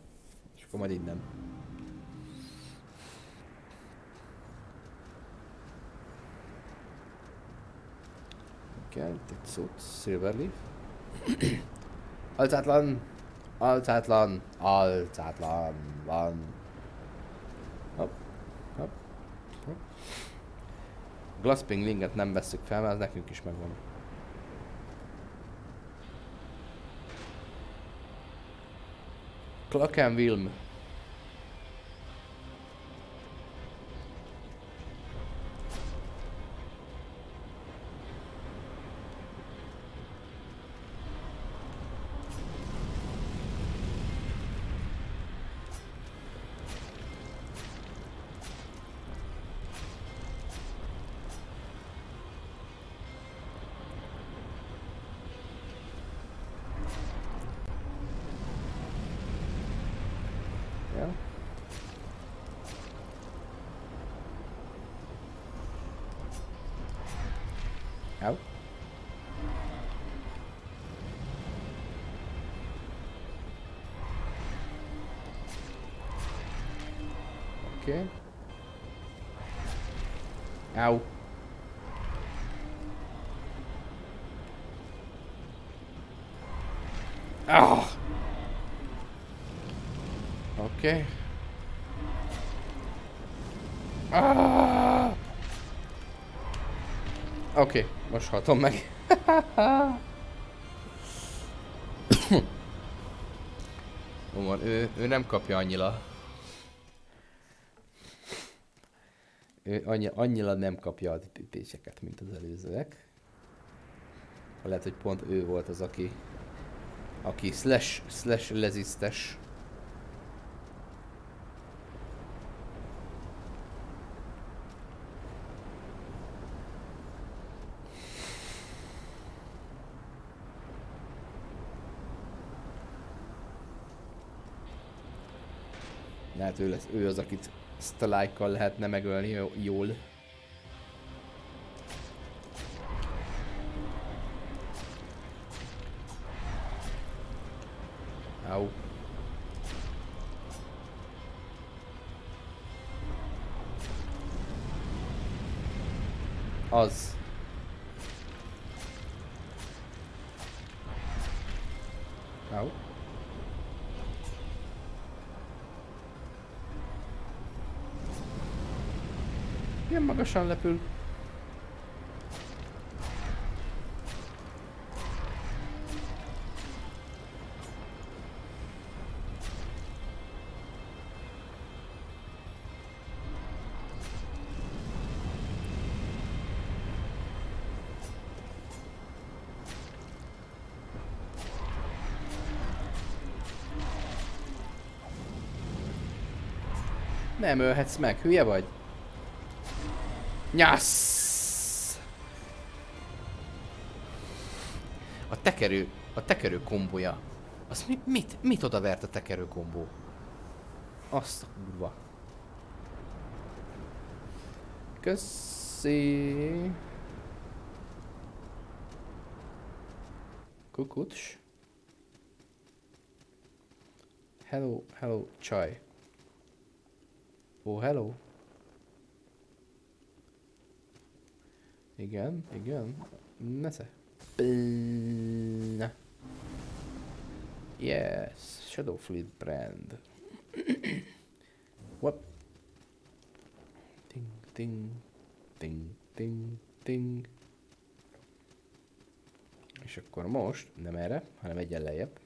és akkor majd innen. Kell, egy szót, Silverleaf. <clears throat> Alcátlan! Alcátlan! Alcátlan! Van! Hopp, hopp, hopp. Glasping linget nem veszük fel, mert az nekünk is megvan. Clock and Wilm. Okay. Ah! Oké, okay, most hatom meg. <coughs> Jó ő, ő nem kapja annyira. Ő annyi, annyira nem kapja a pipéseket, mint az előzőek. Lehet, hogy pont ő volt az, aki aki slash, slash leziztes. Lehet ő, lesz, ő az, akit Stalaika lehetne megölni jól. Magasan lepül. Nem ölhetsz meg, hülye vagy? Nyasz! A tekerő, a tekerő kombója. Az mi, mit, mit odavert a tekerő kombó? Azt a kurva. Köszi. Kukucs. Hello, hello, csaj. Oh, hello. Igen, igen. Nesze. Yes, Shadow Fleet brand. <clears throat> What? Ting, ting, ting, ting, ting. És akkor most, nem erre, hanem egyen lejjebb.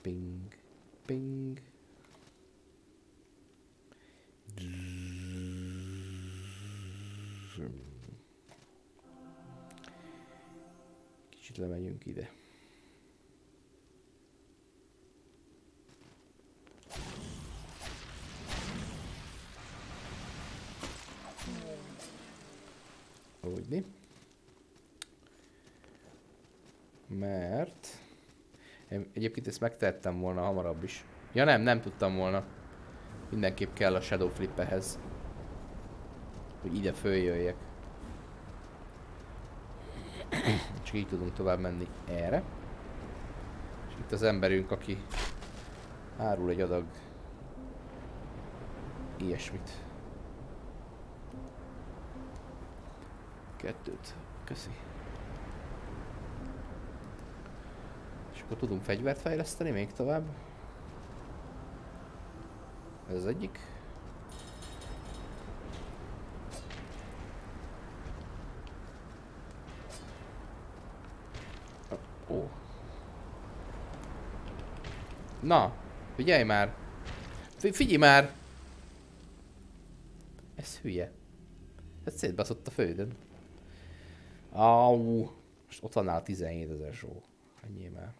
Ping, ping. Kicsit lemegyünk ide. Úgyni. Mert... Én egyébként ezt megtettem volna hamarabb is. Ja nem, nem tudtam volna. Mindenképp kell a Shadow Flippehez. Hogy ide följöjjek. Csak így tudunk tovább menni erre. És itt az emberünk, aki árul egy adag ilyesmit. Kettőt. Köszi. És akkor tudunk fegyvert fejleszteni még tovább. Ez az egyik. Ó. Na, figyelj már! figyelj már! Ez hülye. Ez szétbaszott a földön. Au! Most ott van nála 17 ezer só. Ennyi már.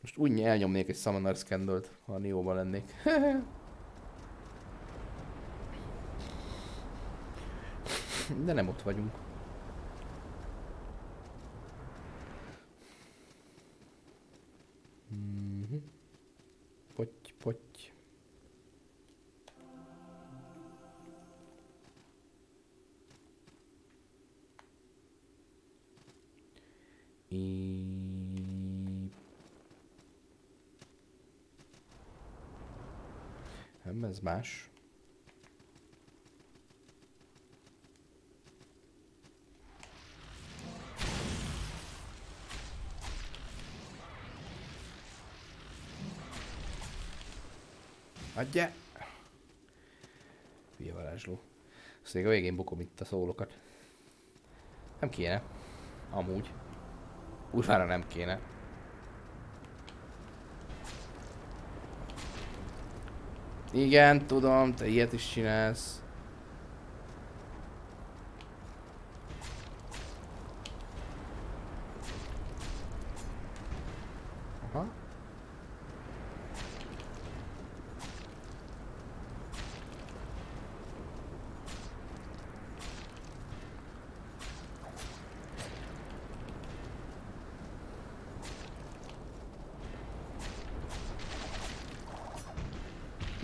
Most úgy elnyomnék egy Summoner Scandalt, ha a Neo-ban lennék. <laughs> De nem ott vagyunk. Más. Adja! Hülye varázsló. Azt még a végén bukom itt a szólokat. Nem kéne. Amúgy. Urvára nem kéne. Igen, tudom, te ilyet is csinálsz. Aha.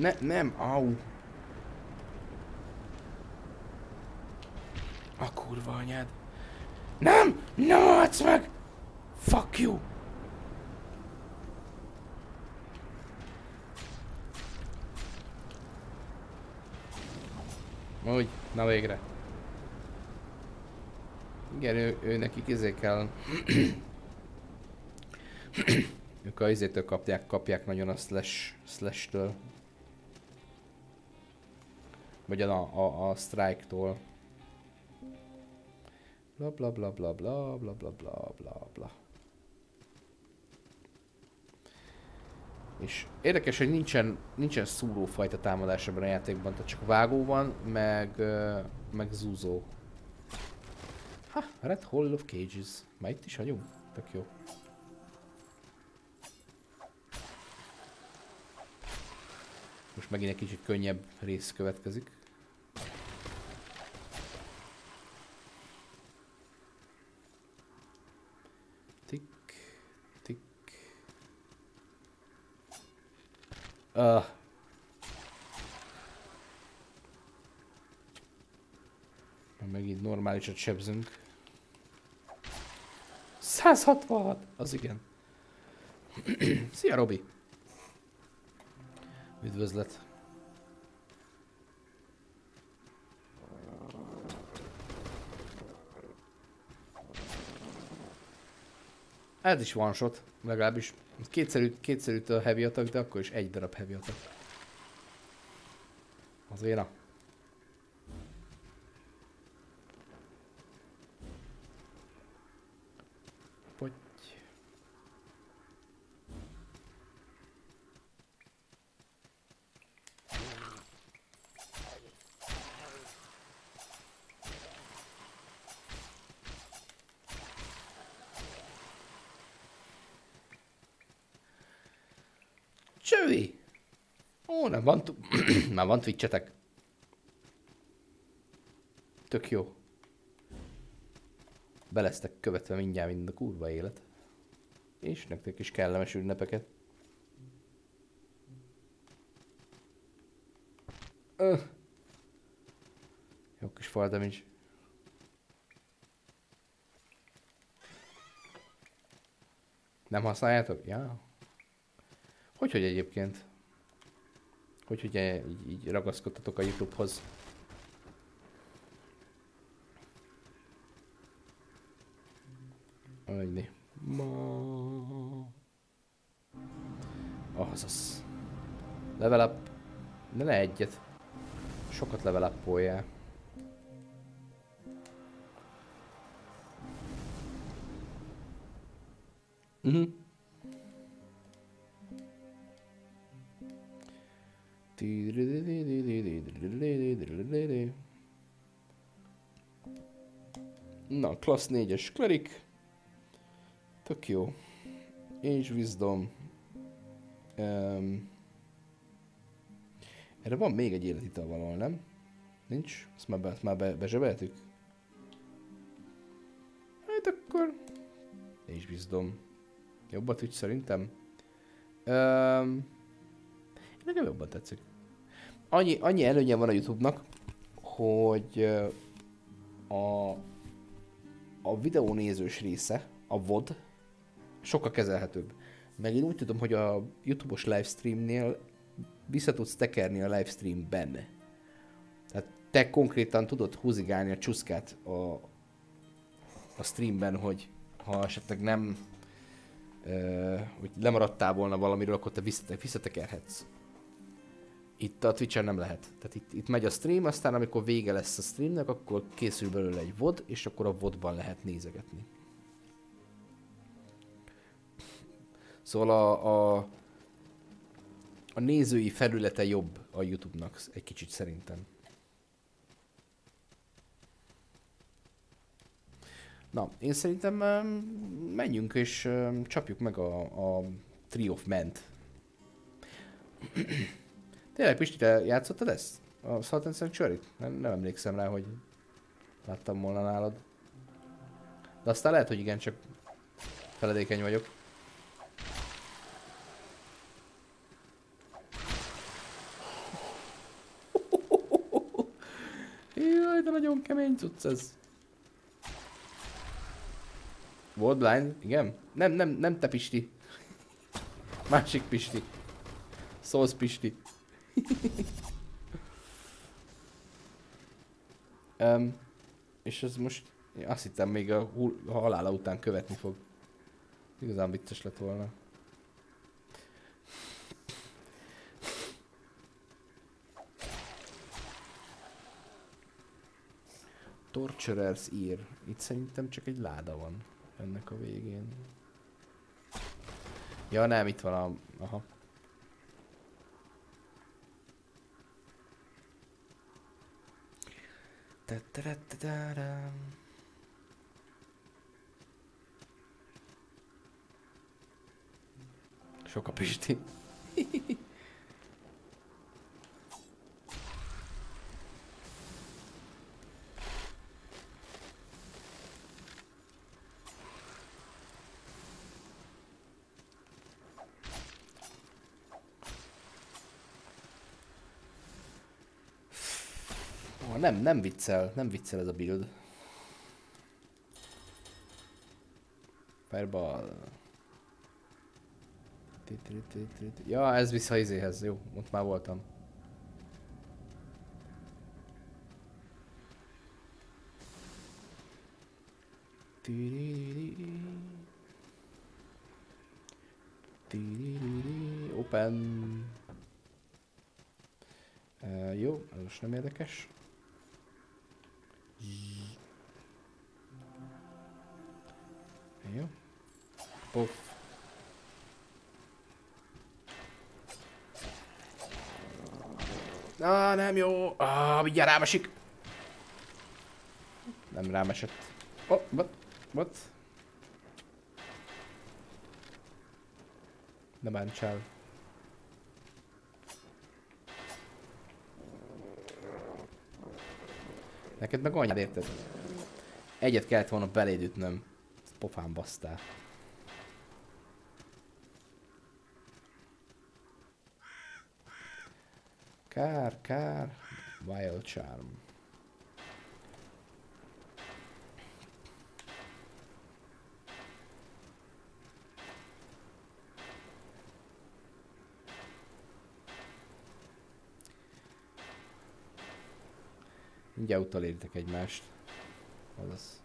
Ne, nem, au. A kurva anyád. Nem! Nem adsz meg! Fuck you! Úgy, na végre. Igen, ő, ő nekik izé kell. ők a izétől kapják, kapják nagyon a slash, slash-től. Vagy a, a, a strike-tól. Bla bla bla bla bla bla bla bla bla bla. És érdekes, hogy nincsen, nincsen szúrófajta támadás ebben a játékban, tehát csak vágó van, meg, meg zúzó. Ha, Red Hall of Cages. Már itt is vagyunk? Tök jó. Most megint egy kicsit könnyebb rész következik. Tik, tik. Uh. Megint normálisat sebzünk. 166! Az igen. <clears throat> Szia Robi! Üdvözlet! Ez is one shot, legalábbis. Kétszer, kétszer üt a heavy attack, de akkor is egy darab heavy attack. Az véna. Nem van, <clears throat> már van twitchetek. Tök jó. Belesztek követve mindjárt mind a kurva élet. És nektek is kellemes ünnepeket. Öh. Jó kis fall damage. Nem használjátok? Ja. Hogy, hogy egyébként? Hogy, hogy e- így, így ragaszkodtatok a Youtube-hoz? Annyi. Ma... Azaz. Level up. De ne egyet. Sokat level up Mhm. Na, klassz 4-es klerik. Tök jó. Age Wisdom. Um, erre van még egy életital valahol, nem? Nincs? Ezt már, be, ezt már be, bezsebeltük? Hát akkor... Age Wisdom. Jobbat ügy szerintem. Um, nekem jobban tetszik. Annyi, annyi előnye van a Youtube-nak, hogy a, a videónézős része, a VOD, sokkal kezelhetőbb. Meg én úgy tudom, hogy a YouTube-os livestreamnél vissza tudsz tekerni a livestreamben. Tehát te konkrétan tudod húzigálni a csuszkát a, a streamben, hogy ha esetleg nem ö, hogy lemaradtál volna valamiről, akkor te visszatekerhetsz. Itt a Twitch-en nem lehet. Tehát itt, itt megy a stream, aztán amikor vége lesz a streamnek, akkor készül belőle egy VOD, és akkor a VOD-ban lehet nézegetni. Szóval a, a, a nézői felülete jobb a YouTube-nak egy kicsit szerintem. Na, én szerintem menjünk és csapjuk meg a, a Tree of Ment. Tényleg, Pisti, te játszottad ezt? A and sanctuary nem, nem emlékszem rá, hogy láttam volna nálad. De aztán lehet, hogy igen, csak feledékeny vagyok. Jaj, de nagyon kemény cucc ez. Volt blind? Igen? Nem, nem, nem te Pisti. Másik Pisti. Souls Pisti. <laughs> um, és ez most, én azt hittem még a, a halála után követni fog. Igazán vicces lett volna. Torturer's Ear. Itt szerintem csak egy láda van ennek a végén. Ja nem, itt van a... Aha. Sok a Pisti. Nem, nem viccel, nem viccel ez a build. Fireball. Ja, ez vissza izéhez, jó, ott már voltam. Open. Uh, jó, ez most nem érdekes. Jó. Puff. Ah, nem jó. Ah, mindjárt rám esik. Nem rám esett. Oh, what? What? Ne bántsál. Neked meg anyád érted? Egyet kellett volna beléd ütnöm. Pofán basztál. Kár, kár. Wild Charm. Mindjárt utolértek egymást. Azaz.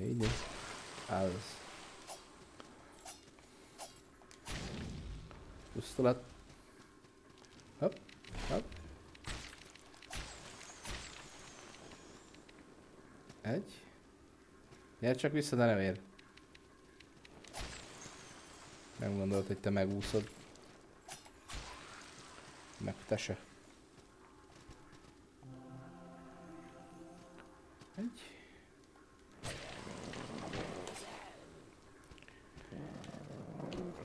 Így. Az. Pusztulat. Hopp, hopp. Egy. Gyere csak vissza, de nem ér. Nem gondolod, hogy te megúszod. Meg te se. Egy.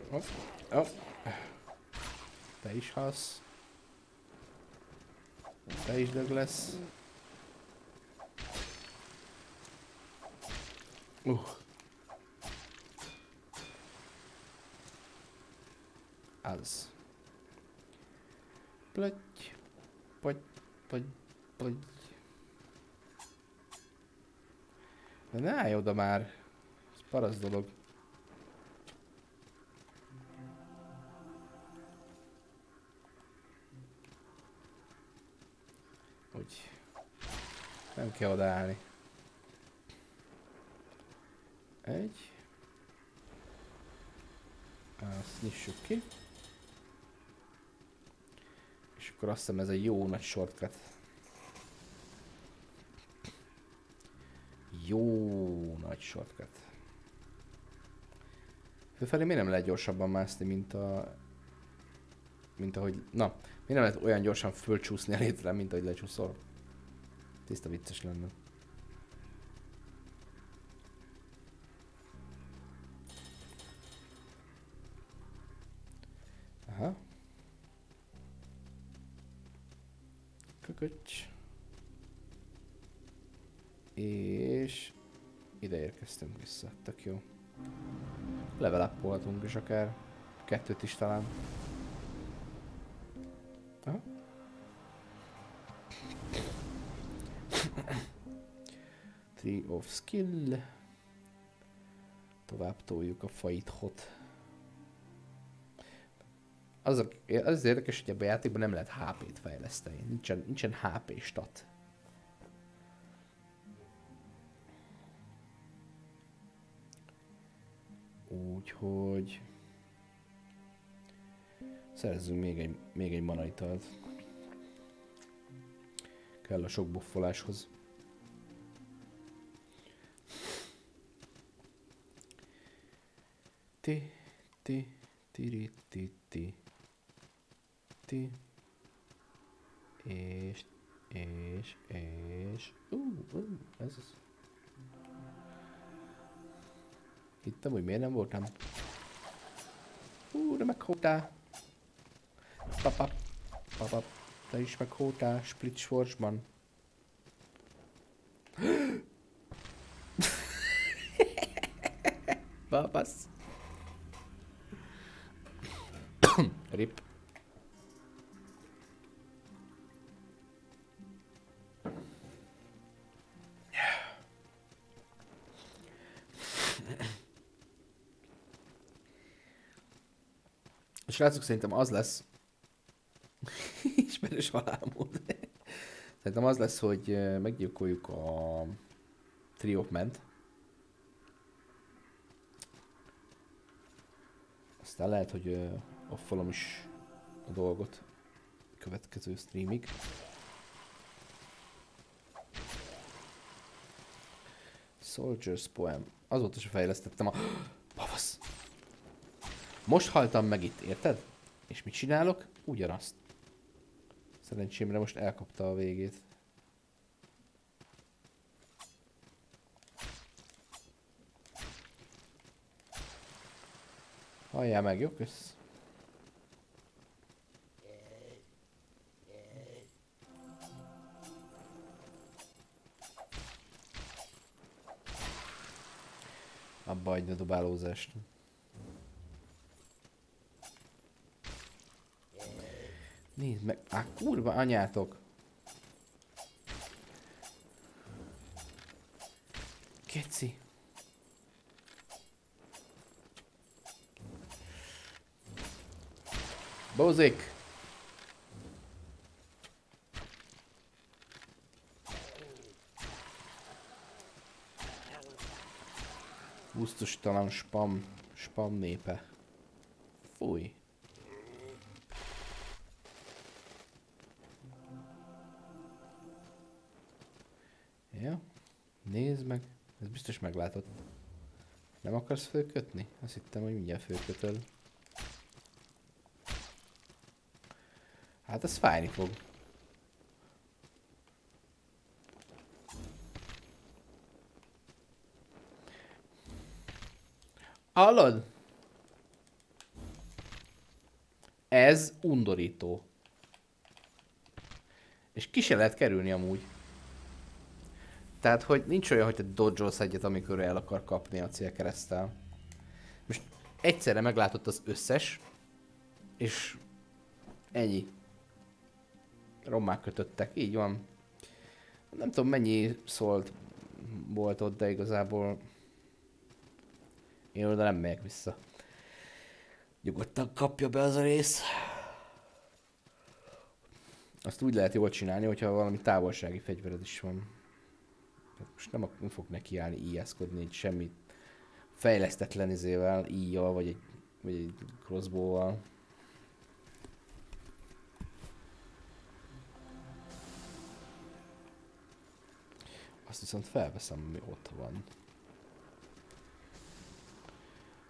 Hopp, hopp. Te is halsz. Te is dög lesz. Uh. Az. Plöty, poty, poty, poty. De ne állj oda már. Ez parasz dolog. Úgy. Nem kell odaállni. Egy. Azt nyissuk ki. És akkor azt hiszem ez egy jó nagy shortcut. Jó nagy shortcut. Főfelé miért nem lehet gyorsabban mászni, mint a... Mint ahogy... Na, miért nem lehet olyan gyorsan fölcsúszni a létre, mint ahogy lecsúszol? Tiszta vicces lenne. Ide érkeztünk vissza, tök jó. Level up is akár. Kettőt is talán. Aha. <coughs> Tree of Skill. Tovább toljuk a hot. Az, a, az, az érdekes, hogy ebben a játékban nem lehet HP-t fejleszteni. Nincsen, nincsen HP stat. Úgyhogy... Szerezzünk még egy, még egy manaitalt. Kell a sok buffoláshoz. Ti, ti, ti, ti, ti, ti. És, és, és... Uh, uh, ez az. Hittem, hogy miért nem voltam. Ú, de meghótál. Papa. Papa. Te is meghótál Split Schwarzman. <gasps> <laughs> Srácok, szerintem az lesz... <laughs> Ismerős halálmód. szerintem az lesz, hogy meggyilkoljuk a Trio ment. Aztán lehet, hogy offolom is a dolgot a következő streamig. Soldier's Poem. Azóta se fejlesztettem a... <gasps> Most haltam meg itt, érted? És mit csinálok? Ugyanazt. Szerencsémre most elkapta a végét. Halljál meg, jó? Kösz. Abba a dobálózást. Nézd meg. Á, kurva anyátok. Keci. Bózik. Gusztustalan spam, spam népe. Fúj. Nézd meg. Ez biztos meglátod. Nem akarsz fölkötni? Azt hittem, hogy mindjárt fölkötöl. Hát ez fájni fog. Hallod? Ez undorító. És ki se lehet kerülni amúgy. Tehát, hogy nincs olyan, hogy te dodge egyet, amikor el akar kapni a célkeresztel. Most egyszerre meglátott az összes, és ennyi. Rommák kötöttek, így van. Nem tudom mennyi szólt volt ott, de igazából én oda nem megyek vissza. Nyugodtan kapja be az a rész. Azt úgy lehet jól csinálni, hogyha valami távolsági fegyvered is van. Most nem, nem fog nekiállni ijeszkodni egy semmit fejlesztetlen izével, íjjal, vagy egy, vagy egy crossbow-val. Azt viszont felveszem, ami ott van.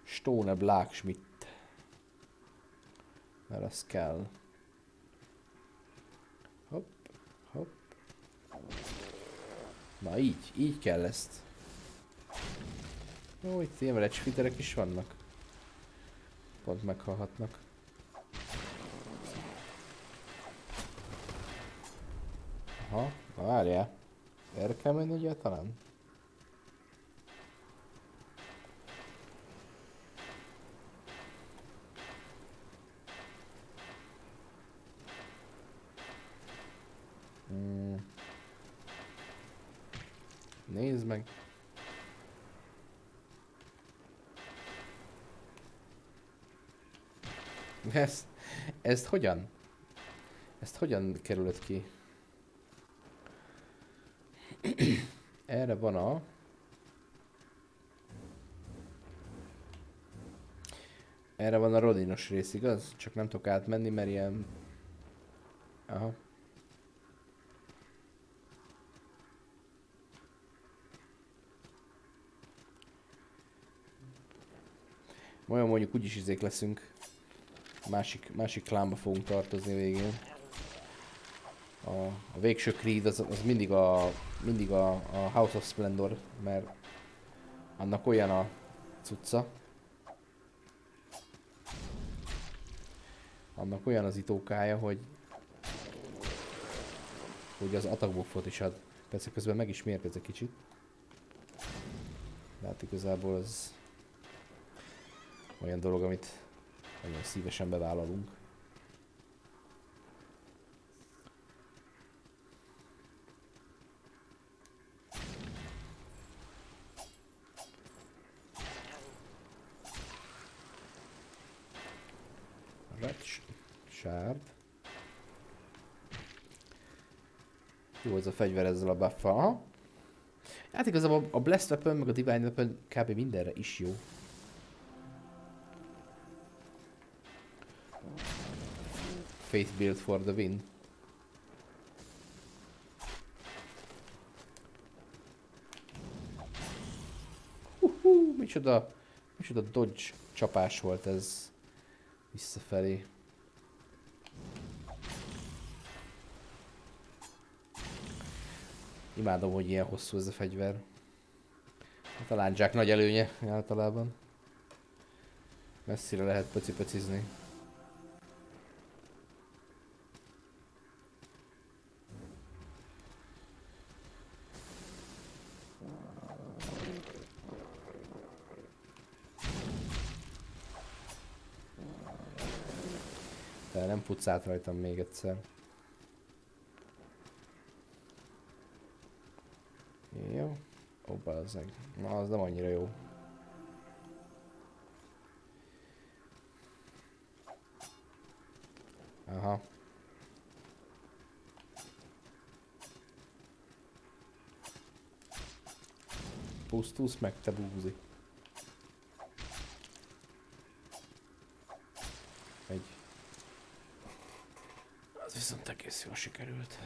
Stone Blacksmith. Mert az kell. Hopp, hopp. Na így, így kell ezt. Jó, itt ilyen recsfiterek is vannak. Pont meghalhatnak. Aha, na várjál. Erre kell menni egyáltalán? Hmm. Nézd meg. Ezt, ezt hogyan? Ezt hogyan kerülött ki? Erre van a... Erre van a rodinos rész, igaz? Csak nem tudok átmenni, mert ilyen... Aha. Olyan mondjuk úgyis izék leszünk. Másik, másik klánba fogunk tartozni végén. A, a végső Creed az, az mindig, a, mindig a, a House of Splendor, mert annak olyan a cucca. Annak olyan az itókája, hogy hogy az attack is ad. Persze közben meg is mérgez kicsit. De hát igazából az olyan dolog, amit nagyon szívesen bevállalunk. Recs, sárd. Jó ez a fegyver ezzel a buffa. Hát igazából a Blast Weapon meg a Divine Weapon kb. mindenre is jó. Faith build for the win. Uhú, micsoda, micsoda dodge csapás volt ez visszafelé. Imádom, hogy ilyen hosszú ez a fegyver. Hát a lándzsák nagy előnye általában. Messzire lehet pöci-pöcizni. Futsz át rajtam még egyszer. Jó. Ó, bazzeg. Na, az nem annyira jó. Aha. Pusztulsz meg, te búzi. viszont egész jól sikerült.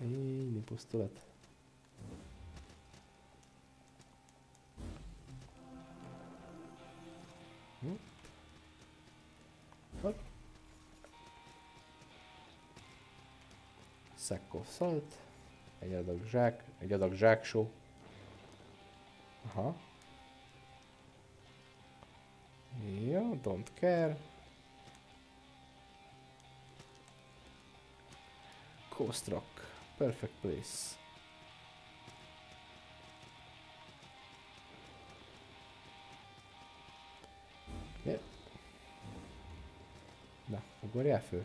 Éj, mi pusztulat. Hm? Sack of salt egy adag zsák, egy adag zsáksó. Aha. Jó, don't care. Coast Rock. Perfect place. Yeah. Na, ugorjál föl.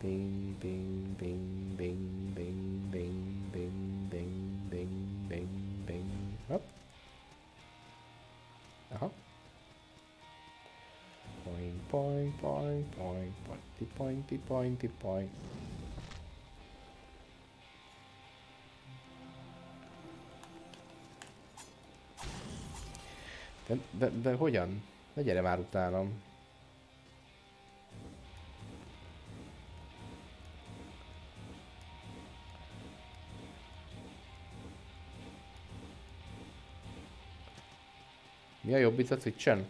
Bing, bing, bing, bing, bing bing, bing, bing, bing, bing, bing. Hopp. Aha. Point, point, point, point, pointy, pointy, pointy, point. De, de, de hogyan? Ne gyere már utánam. Mi a jobb itt a Twitch-en?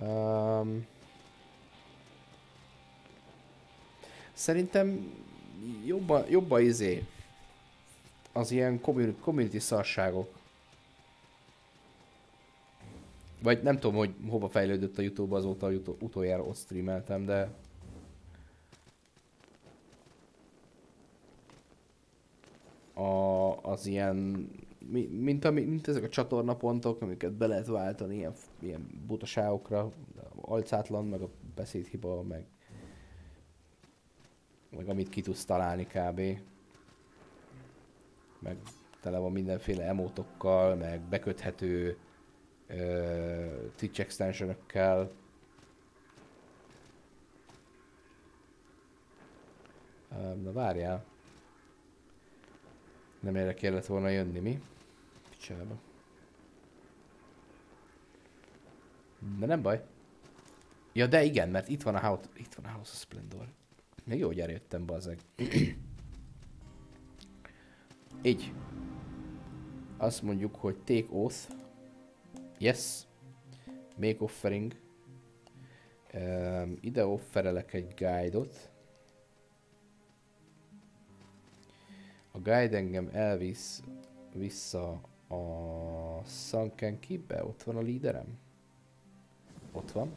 Um, szerintem jobban, jobban izé az ilyen community szarságok. Vagy nem tudom, hogy hova fejlődött a Youtube azóta, hogy utol, utoljára ott streameltem, de... A, az ilyen... Mi, mint, ami, mint ezek a csatornapontok, amiket be lehet váltani ilyen, ilyen butaságokra, alcátlan, meg a beszédhiba, meg... Meg amit ki tudsz találni kb. Meg tele van mindenféle emótokkal, meg beköthető uh, Twitch extensionökkel. Uh, na várjál. Nem erre kellett volna jönni, mi? Picsába. De nem baj. Ja, de igen, mert itt van a House, itt van a House of Splendor. Még jó, hogy erre jöttem, bazzeg. Így. Azt mondjuk, hogy take oath. Yes. Make offering. Um, ide offerelek egy guide-ot. A guide engem elvisz vissza a Sunken Keep-be. Ott van a líderem. Ott van.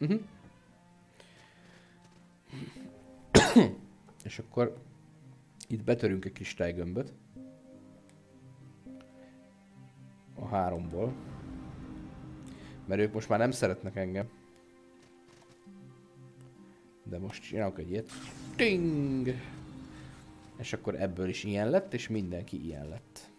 Uh-huh. És akkor itt betörünk egy kristály-gömböt. A háromból. Mert ők most már nem szeretnek engem. De most csinálok egy ilyet. Ting! És akkor ebből is ilyen lett, és mindenki ilyen lett.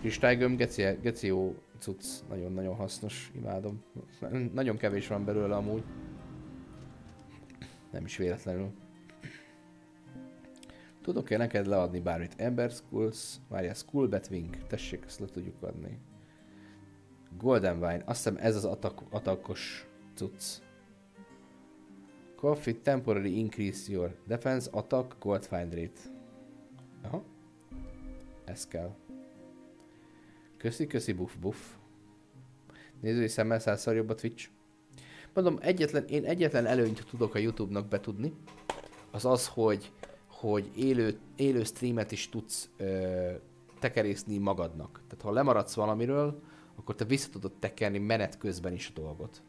Kristálygömb, geci, geci jó cucc, nagyon-nagyon hasznos, imádom. Nagyon kevés van belőle amúgy. Nem is véletlenül. Tudok-e neked leadni bármit? Ember Schools, várjál, School Betwing, tessék, ezt le tudjuk adni. Golden Wine, azt hiszem ez az atak atakos cucc. Coffee temporary increase your defense attack gold find rate. Aha. Ez kell. Köszi, köszi, buff, buff. Nézői szemmel százszor jobb a Twitch. Mondom, egyetlen, én egyetlen előnyt tudok a Youtube-nak betudni, az az, hogy, hogy élő, élő streamet is tudsz ö, tekerészni magadnak. Tehát ha lemaradsz valamiről, akkor te vissza tudod tekerni menet közben is a dolgot.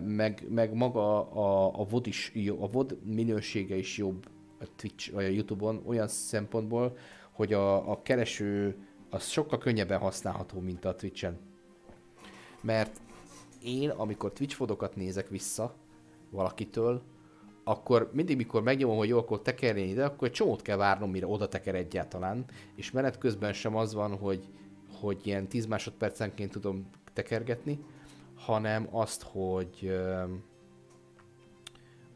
Meg, meg maga a, a VOD is a VOD minősége is jobb a Twitch vagy a Youtube-on olyan szempontból, hogy a, a kereső az sokkal könnyebben használható, mint a Twitch-en. Mert én, amikor Twitch fodokat nézek vissza valakitől, akkor mindig, mikor megnyomom, hogy jó, akkor tekerni ide, akkor egy csomót kell várnom, mire oda teker egyáltalán, és menet közben sem az van, hogy, hogy ilyen 10 másodpercenként tudom tekergetni, hanem azt, hogy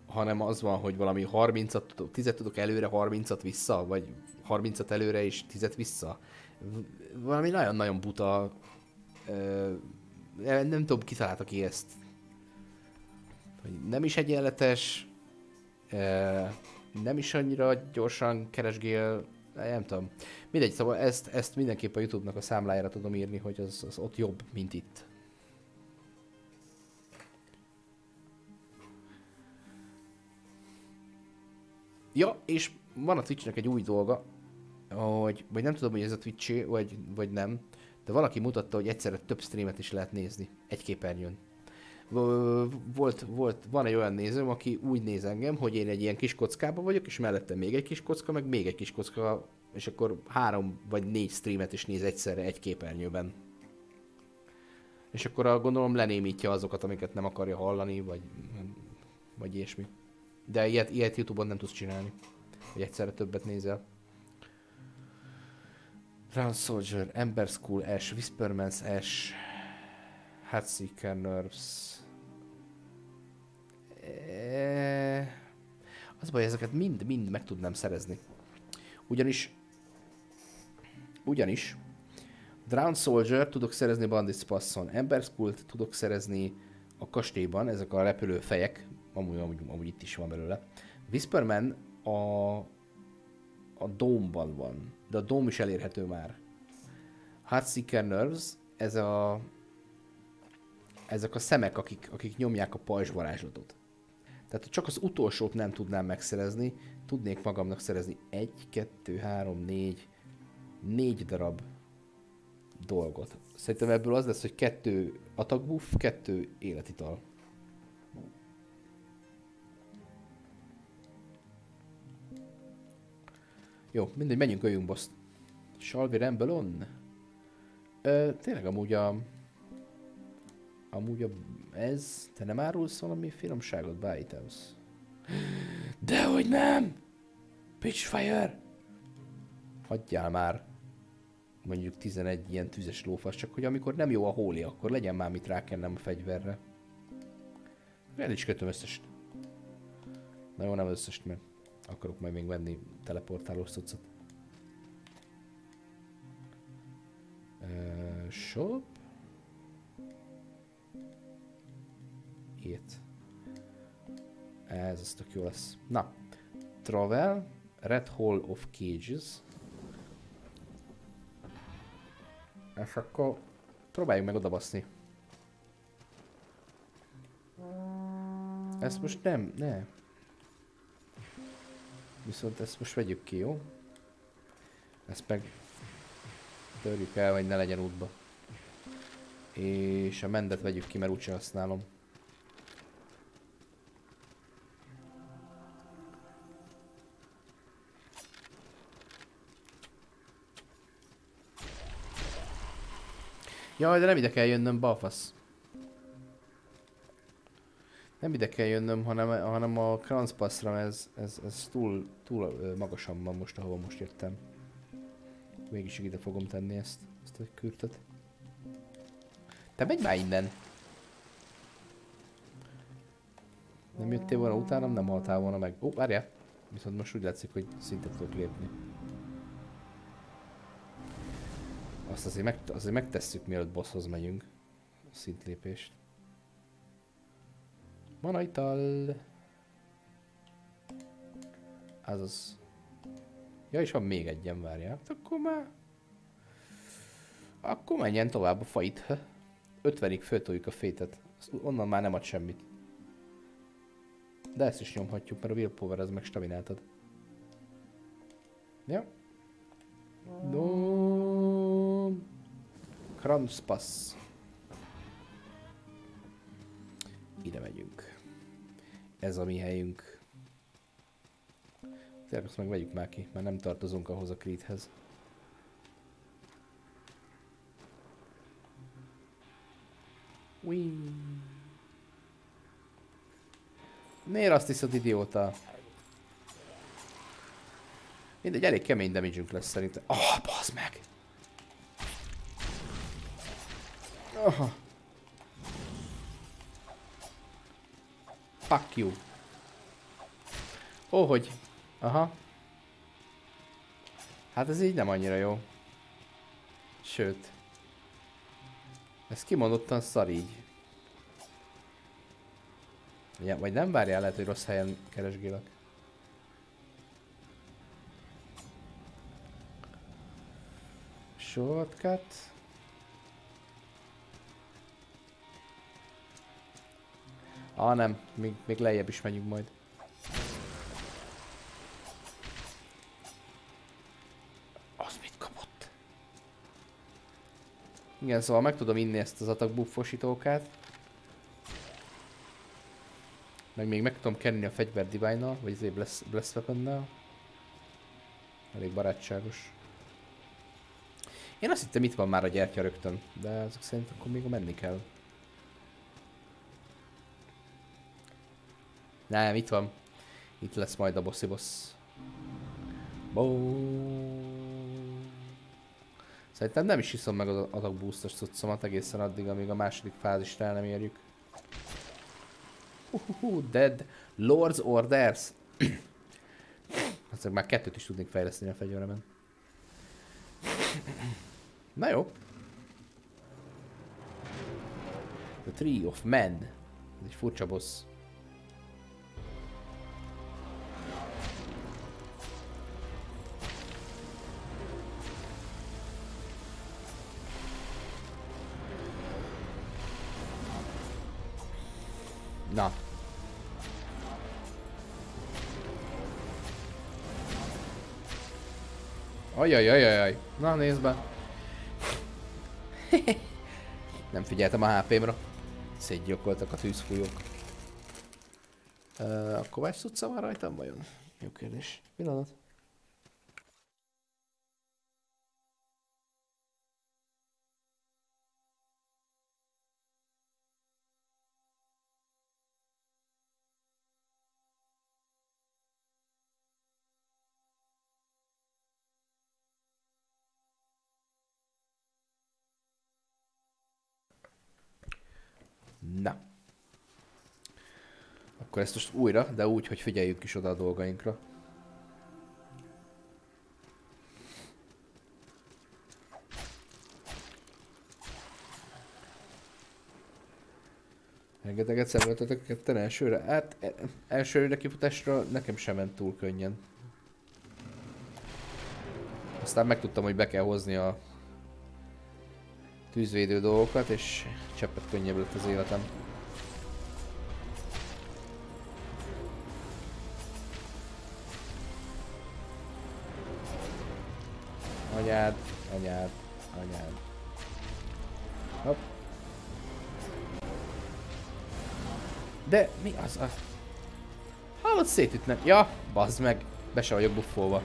hanem az van, hogy valami 30-at tudok, 10 tudok előre, 30-at vissza, vagy 30-at előre és 10 vissza. Valami nagyon-nagyon buta uh, nem tudom, kitalálta ki ezt. Nem is egyenletes, nem is annyira gyorsan keresgél, nem tudom. Mindegy, szóval ezt, ezt mindenképp a Youtube-nak a számlájára tudom írni, hogy az, az ott jobb, mint itt. Ja, és van a Twitchnek egy új dolga, hogy, vagy nem tudom, hogy ez a twitch vagy, vagy nem, de valaki mutatta, hogy egyszerre több streamet is lehet nézni egy képernyőn. volt, volt, van egy olyan nézőm, aki úgy néz engem, hogy én egy ilyen kis kockában vagyok, és mellette még egy kis kocka, meg még egy kis kocka, és akkor három vagy négy streamet is néz egyszerre egy képernyőben. És akkor a, gondolom lenémítja azokat, amiket nem akarja hallani, vagy, vagy ilyesmi. De ilyet, ilyet Youtube-on nem tudsz csinálni, hogy egyszerre többet nézel. Round Soldier, Ember School, Ash, Whispermans, Ash, Heartseeker Nerves. E... Az baj, ezeket mind-mind meg tudnám szerezni. Ugyanis... Ugyanis... Drown Soldier tudok szerezni Bandits Passon, Ember school tudok szerezni a kastélyban, ezek a repülő fejek, amúgy, amúgy, amúgy itt is van belőle. Whisperman a, a Dome-ban van, de a Dome is elérhető már. Heartseeker Nerves, ez a ezek a szemek, akik, akik nyomják a pajzs. Tehát csak az utolsót nem tudnám megszerezni, tudnék magamnak szerezni egy, kettő, három, négy, négy darab dolgot. Szerintem ebből az lesz, hogy kettő attack buff, kettő életital. Jó, mindegy, menjünk, öljünk boss. Shall we ramble on? Ö, tényleg amúgy a... Amúgy a... Ez... Te nem árulsz valami finomságot, Bytehouse? Dehogy nem! Pitchfire! Hagyjál már! Mondjuk 11 ilyen tüzes lófasz, csak hogy amikor nem jó a hóli, akkor legyen már mit rákennem a fegyverre. El is kötöm összest. Na jó, nem összest, mert akarok majd még venni teleportálós cuccot. Shop. Itt. Ez az tök jó lesz. Na. Travel. Red Hall of Cages. És akkor próbáljuk meg odabaszni. Ezt most nem, ne. Viszont ezt most vegyük ki, jó? Ezt meg törjük el, hogy ne legyen útba. És a mendet vegyük ki, mert úgyse használom. Jaj, de nem ide kell jönnöm, balfasz. Nem ide kell jönnöm, hanem, hanem a Kranzpasszra, ez, ez, ez túl, túl magasan van most, ahova most jöttem. Mégis ide fogom tenni ezt, ezt a kürtöt. Te megy már innen! Nem jöttél volna utánam, nem haltál volna meg. Ó, várjál! Viszont most úgy látszik, hogy szinte tudok lépni. Azt azért, meg, azért megtesszük, mielőtt bosshoz megyünk. A szintlépést. Mana ital. Azaz. Ja, és van még egyen, várjál. Hát akkor már... Akkor menjen tovább a fait. 50-ig föltoljuk a fétet. Onnan már nem ad semmit. De ezt is nyomhatjuk, mert a willpower az meg stamináltad. Ja. No. Kramspass. Ide megyünk. Ez a mi helyünk. Azt meg vegyük már ki, mert nem tartozunk ahhoz a krithez. Miért azt hiszed, idióta? Mindegy, elég kemény damage lesz szerintem. Ah, oh, bazd meg! Aha. Fuck you. Ó, hogy? Aha. Hát ez így nem annyira jó. Sőt. Ez kimondottan szar így. Ja, vagy nem várjál, lehet, hogy rossz helyen keresgélek. Shortcut. Ah nem, még, még lejjebb is megyünk majd. Az mit kapott? Igen, szóval meg tudom inni ezt az attack buffosítókát. Meg még meg tudom kenni a fegyver divine vagy azért bless, bless weapon Elég barátságos. Én azt hittem itt van már a gyertya rögtön, de azok szerint akkor még menni kell. Nem, itt van. Itt lesz majd a bossy boss. Szerintem nem is iszom meg az adag boostos cuccomat egészen addig, amíg a második fázist el nem érjük. Uhuhu, dead. Lord's Orders. <clears throat> Azért már kettőt is tudnék fejleszteni a fegyveremen. Na jó. The Tree of Men. Ez egy furcsa boss. Ajajajajaj. Na nézd be. Nem figyeltem a HP-mra. Szétgyilkoltak a tűzfújók. Uh, a kovács tudsz van rajtam vajon? Jó kérdés. Pillanat. Akkor ezt most újra, de úgy, hogy figyeljük is oda a dolgainkra. Rengeteget szemléltetek ketten elsőre? Hát e, elsőre kifutásra nekem sem ment túl könnyen. Aztán megtudtam, hogy be kell hozni a tűzvédő dolgokat, és cseppet könnyebb lett az életem. Anyád, anyád, anyád. Hopp. De mi az a... Hallod szétütnem? Ja, bazd meg. Be se vagyok buffolva.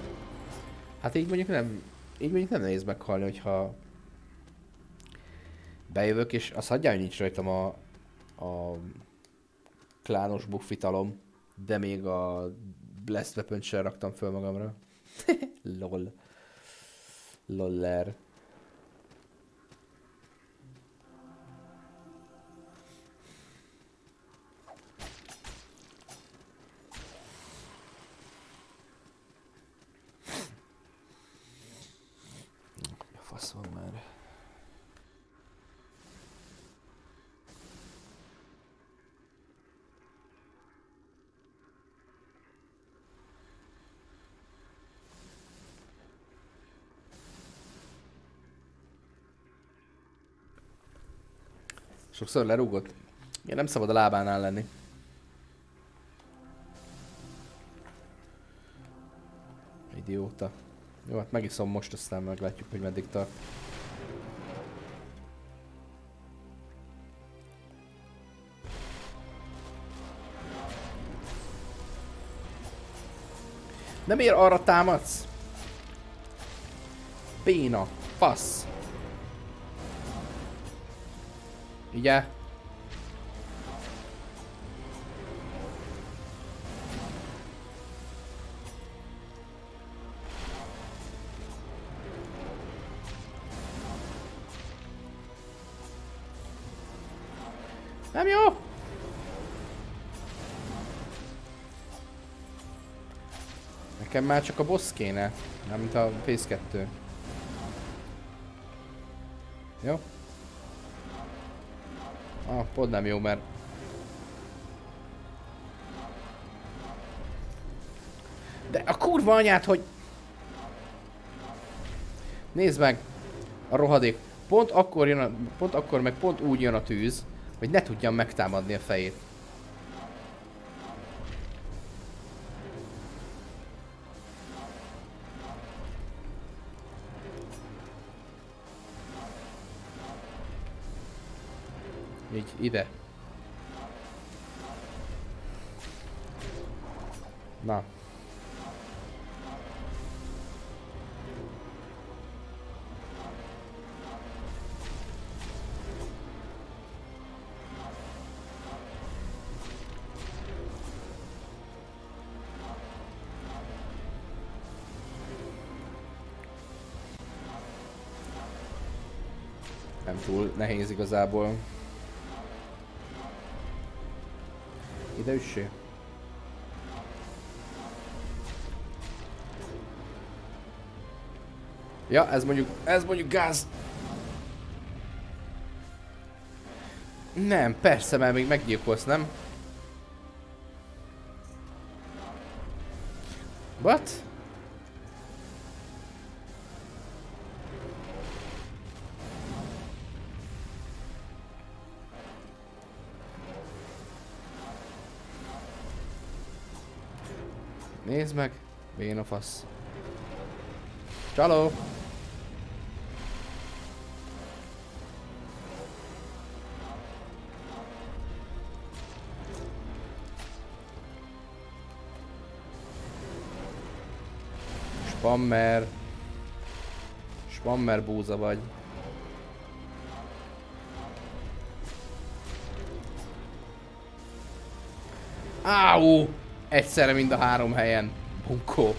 Hát így mondjuk nem... Így mondjuk nem nehéz meghalni, hogyha bejövök, és azt hagyjál, hogy nincs rajtam a, a klános buffitalom, de még a Blast weapon sem raktam föl magamra. <laughs> Lol. Loller. Sokszor lerúgott. Ja, nem szabad a lábánál lenni. Idióta. Jó, hát megiszom most, aztán meglátjuk, hogy meddig tart. De miért arra támadsz? Béna. Fasz. Ugye? Nem jó? Nekem már csak a boss kéne, nem mint a PS2. Jó? Ah, pont nem jó, mert... De a kurva anyát, hogy... Nézd meg! A rohadék. Pont akkor jön a... Pont akkor meg pont úgy jön a tűz, hogy ne tudjam megtámadni a fejét. Így ide. Na. Nem túl nehéz igazából. Ide üssé. Ja, ez mondjuk, ez mondjuk gáz. Nem, persze, mert még meggyilkolsz, nem? Fasz. Csaló! Spammer. Spammer búza vagy. Áú! Egyszerre mind a három helyen. Bunkó.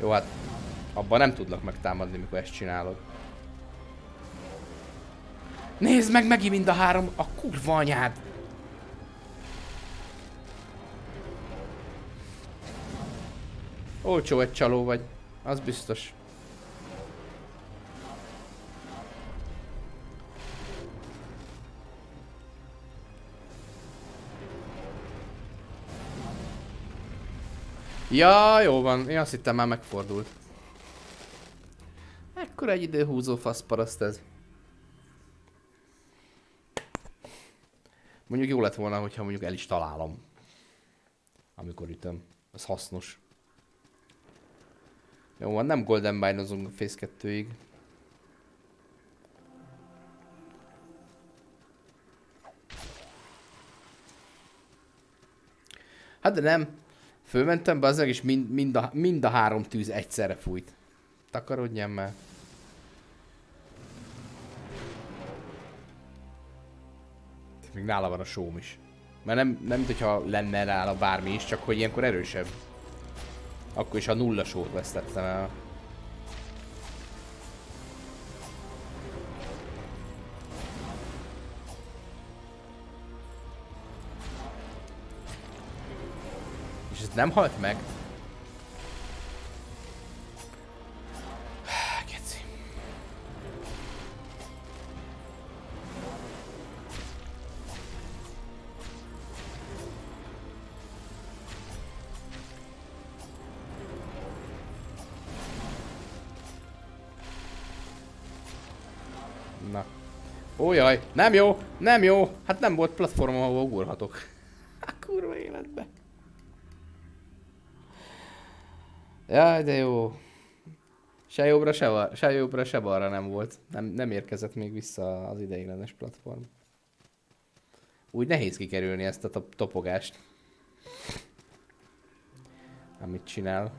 Jó, hát abban nem tudlak megtámadni, mikor ezt csinálod. Nézd meg megint mind a három, a kurva anyád! Olcsó egy csaló vagy, az biztos. Ja, jó van. Én azt hittem már megfordult. Ekkor egy időhúzó faszparaszt ez. Mondjuk jó lett volna, hogyha mondjuk el is találom. Amikor ütöm. Ez hasznos. Jó van, nem Golden Bine-ozunk a Face 2-ig. Hát de nem. Fölmentem be és mind, mind, a, mind a három tűz egyszerre fújt. Takarodjam már. Még nála van a sóm is. Mert nem, nem mint hogyha lenne nála bármi is, csak hogy ilyenkor erősebb. Akkor is a nulla sót vesztettem el. Nem halt meg? Ó jaj, nem jó, nem jó. Hát nem volt platform, ahol ugorhatok. Hát kurva életbe. Jaj, de jó. Se jobbra, se, se jobbra, se balra nem volt. Nem, nem érkezett még vissza az ideiglenes platform. Úgy nehéz kikerülni ezt a top topogást. Amit csinál.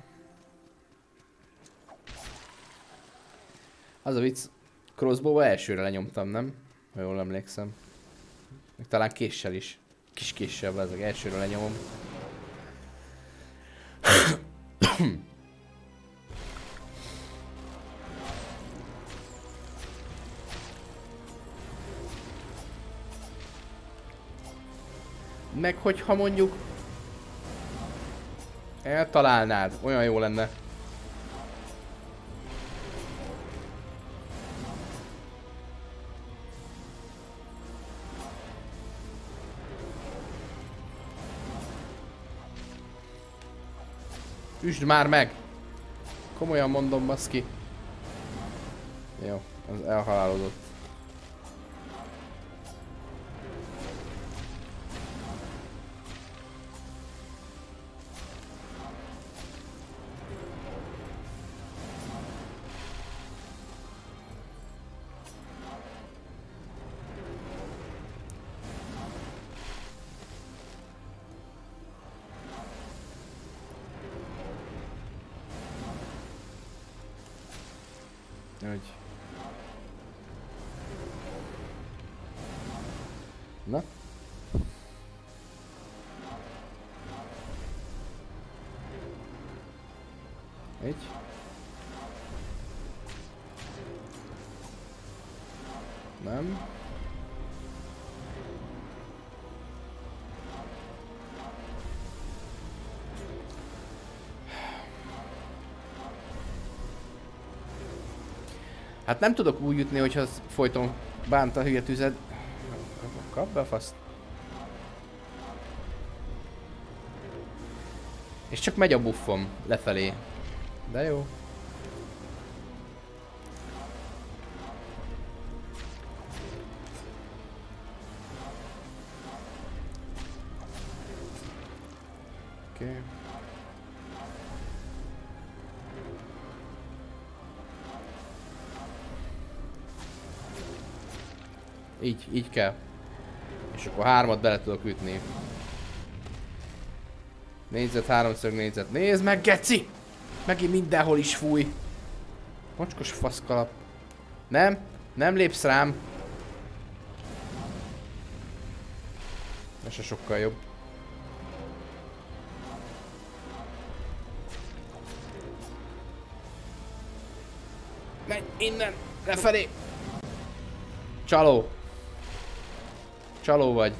Az a vicc, crossbow elsőre lenyomtam, nem? Ha jól emlékszem. Még talán késsel is. Kis késsel, ezek elsőre lenyomom. Meg hogyha mondjuk eltalálnád, olyan jó lenne. Üsd már meg! Komolyan mondom, baszki. Jó, az elhalálodott. Hogy... Hát nem tudok úgy jutni, hogyha folyton bánt a hülye tüzed. Kap be a faszt. És csak megy a buffom lefelé. De jó. Így, így kell. És akkor hármat bele tudok ütni. Négyzet, háromszög négyzet. Nézd meg, geci! Megint mindenhol is fúj. Mocskos faszkalap. Nem, nem lépsz rám. Ez se sokkal jobb. Menj innen, lefelé. Csaló. Csaló vagy.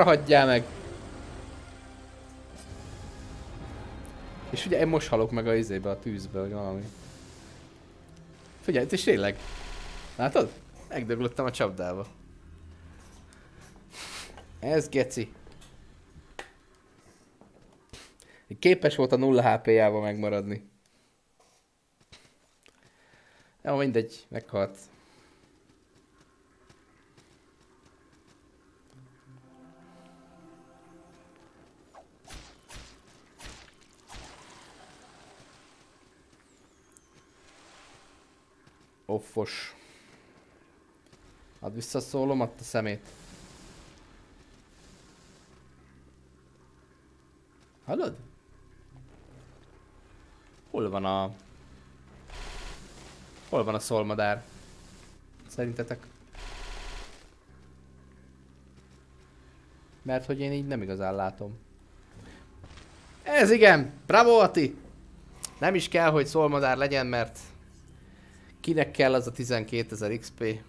Rahadjál meg! És ugye én most halok meg a izébe, a tűzbe, vagy valami. Figyelj, és tényleg. Látod? Megdöglöttem a csapdába. Ez geci. Képes volt a 0 HP-jával megmaradni. Jó, mindegy, meghalt. Offos. Add vissza a szólómat, a szemét. Hallod? Hol van a... Hol van a szolmadár? Szerintetek? Mert hogy én így nem igazán látom. Ez igen! Bravo Ati! Nem is kell, hogy szolmadár legyen, mert kinek kell az a 12.000 XP?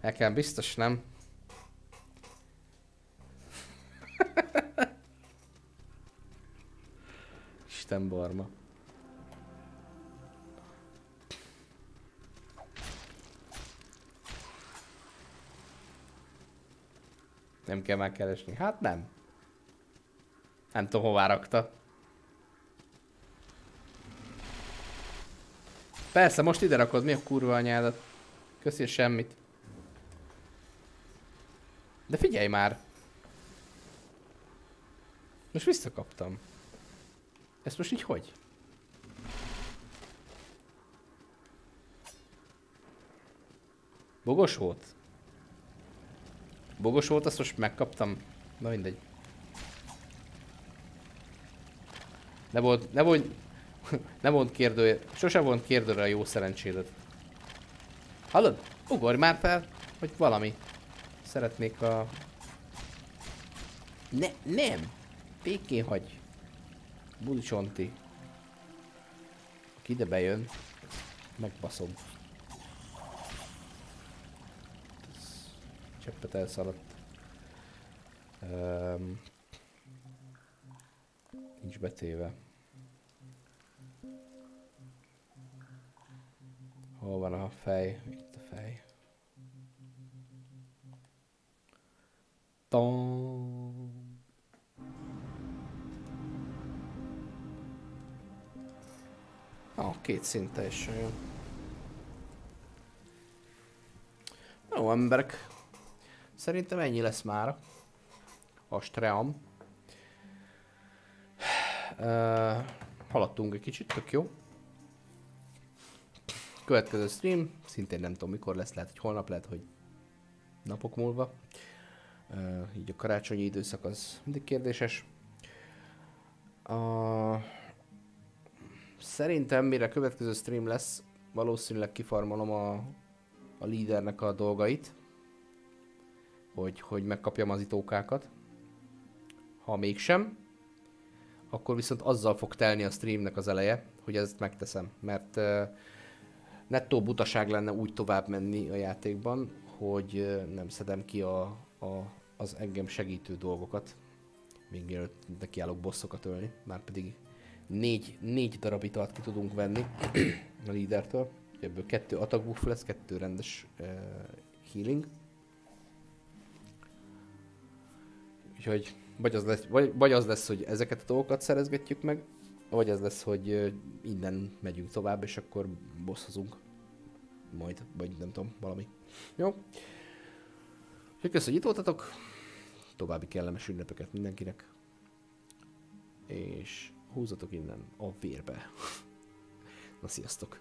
Nekem biztos nem. <laughs> Isten barma. Nem kell már keresni. Hát nem. Nem tudom hová rakta. Persze, most ide rakod, mi a kurva anyádat? Köszi semmit. De figyelj már! Most visszakaptam. Ezt most így hogy? Bogos volt? Bogos volt, azt most megkaptam. Na mindegy. Ne volt, ne volt, <laughs> ne volt kérdő, sose volt kérdőre a jó szerencsédet. Hallod? Ugorj már fel, hogy valami. Szeretnék a... Ne, nem! Békén hagy. Bulicsonti. Aki ide bejön, megbaszom. Cseppet elszaladt. Um, nincs betéve. Hol van a fej? Itt a fej. Tom. Ah, két szint teljesen jó. Jó emberek. Szerintem ennyi lesz már. A stream. Uh, haladtunk egy kicsit, tök jó. Következő stream, szintén nem tudom mikor lesz, lehet, hogy holnap, lehet, hogy napok múlva. Uh, így a karácsonyi időszak az mindig kérdéses. Uh, szerintem mire következő stream lesz, valószínűleg kifarmolom a, a lídernek a dolgait, hogy, hogy megkapjam az itókákat. Ha mégsem, akkor viszont azzal fog telni a streamnek az eleje, hogy ezt megteszem, mert uh, nettó butaság lenne úgy tovább menni a játékban, hogy nem szedem ki a, a, az engem segítő dolgokat, még mielőtt nekiállok bosszokat ölni, már pedig négy, négy darab italt ki tudunk venni <clears throat> a lídertől. Ebből kettő attack buff lesz, kettő rendes uh, healing. Úgyhogy vagy az, lesz, vagy, vagy az lesz, hogy ezeket a dolgokat szerezgetjük meg, vagy az lesz, hogy uh, innen megyünk tovább, és akkor bosszozunk. Majd, vagy nem tudom, valami. Jó? Úgyhogy köszönöm, hogy itt voltatok. További kellemes ünnepeket mindenkinek. És húzatok innen a vérbe. Na sziasztok!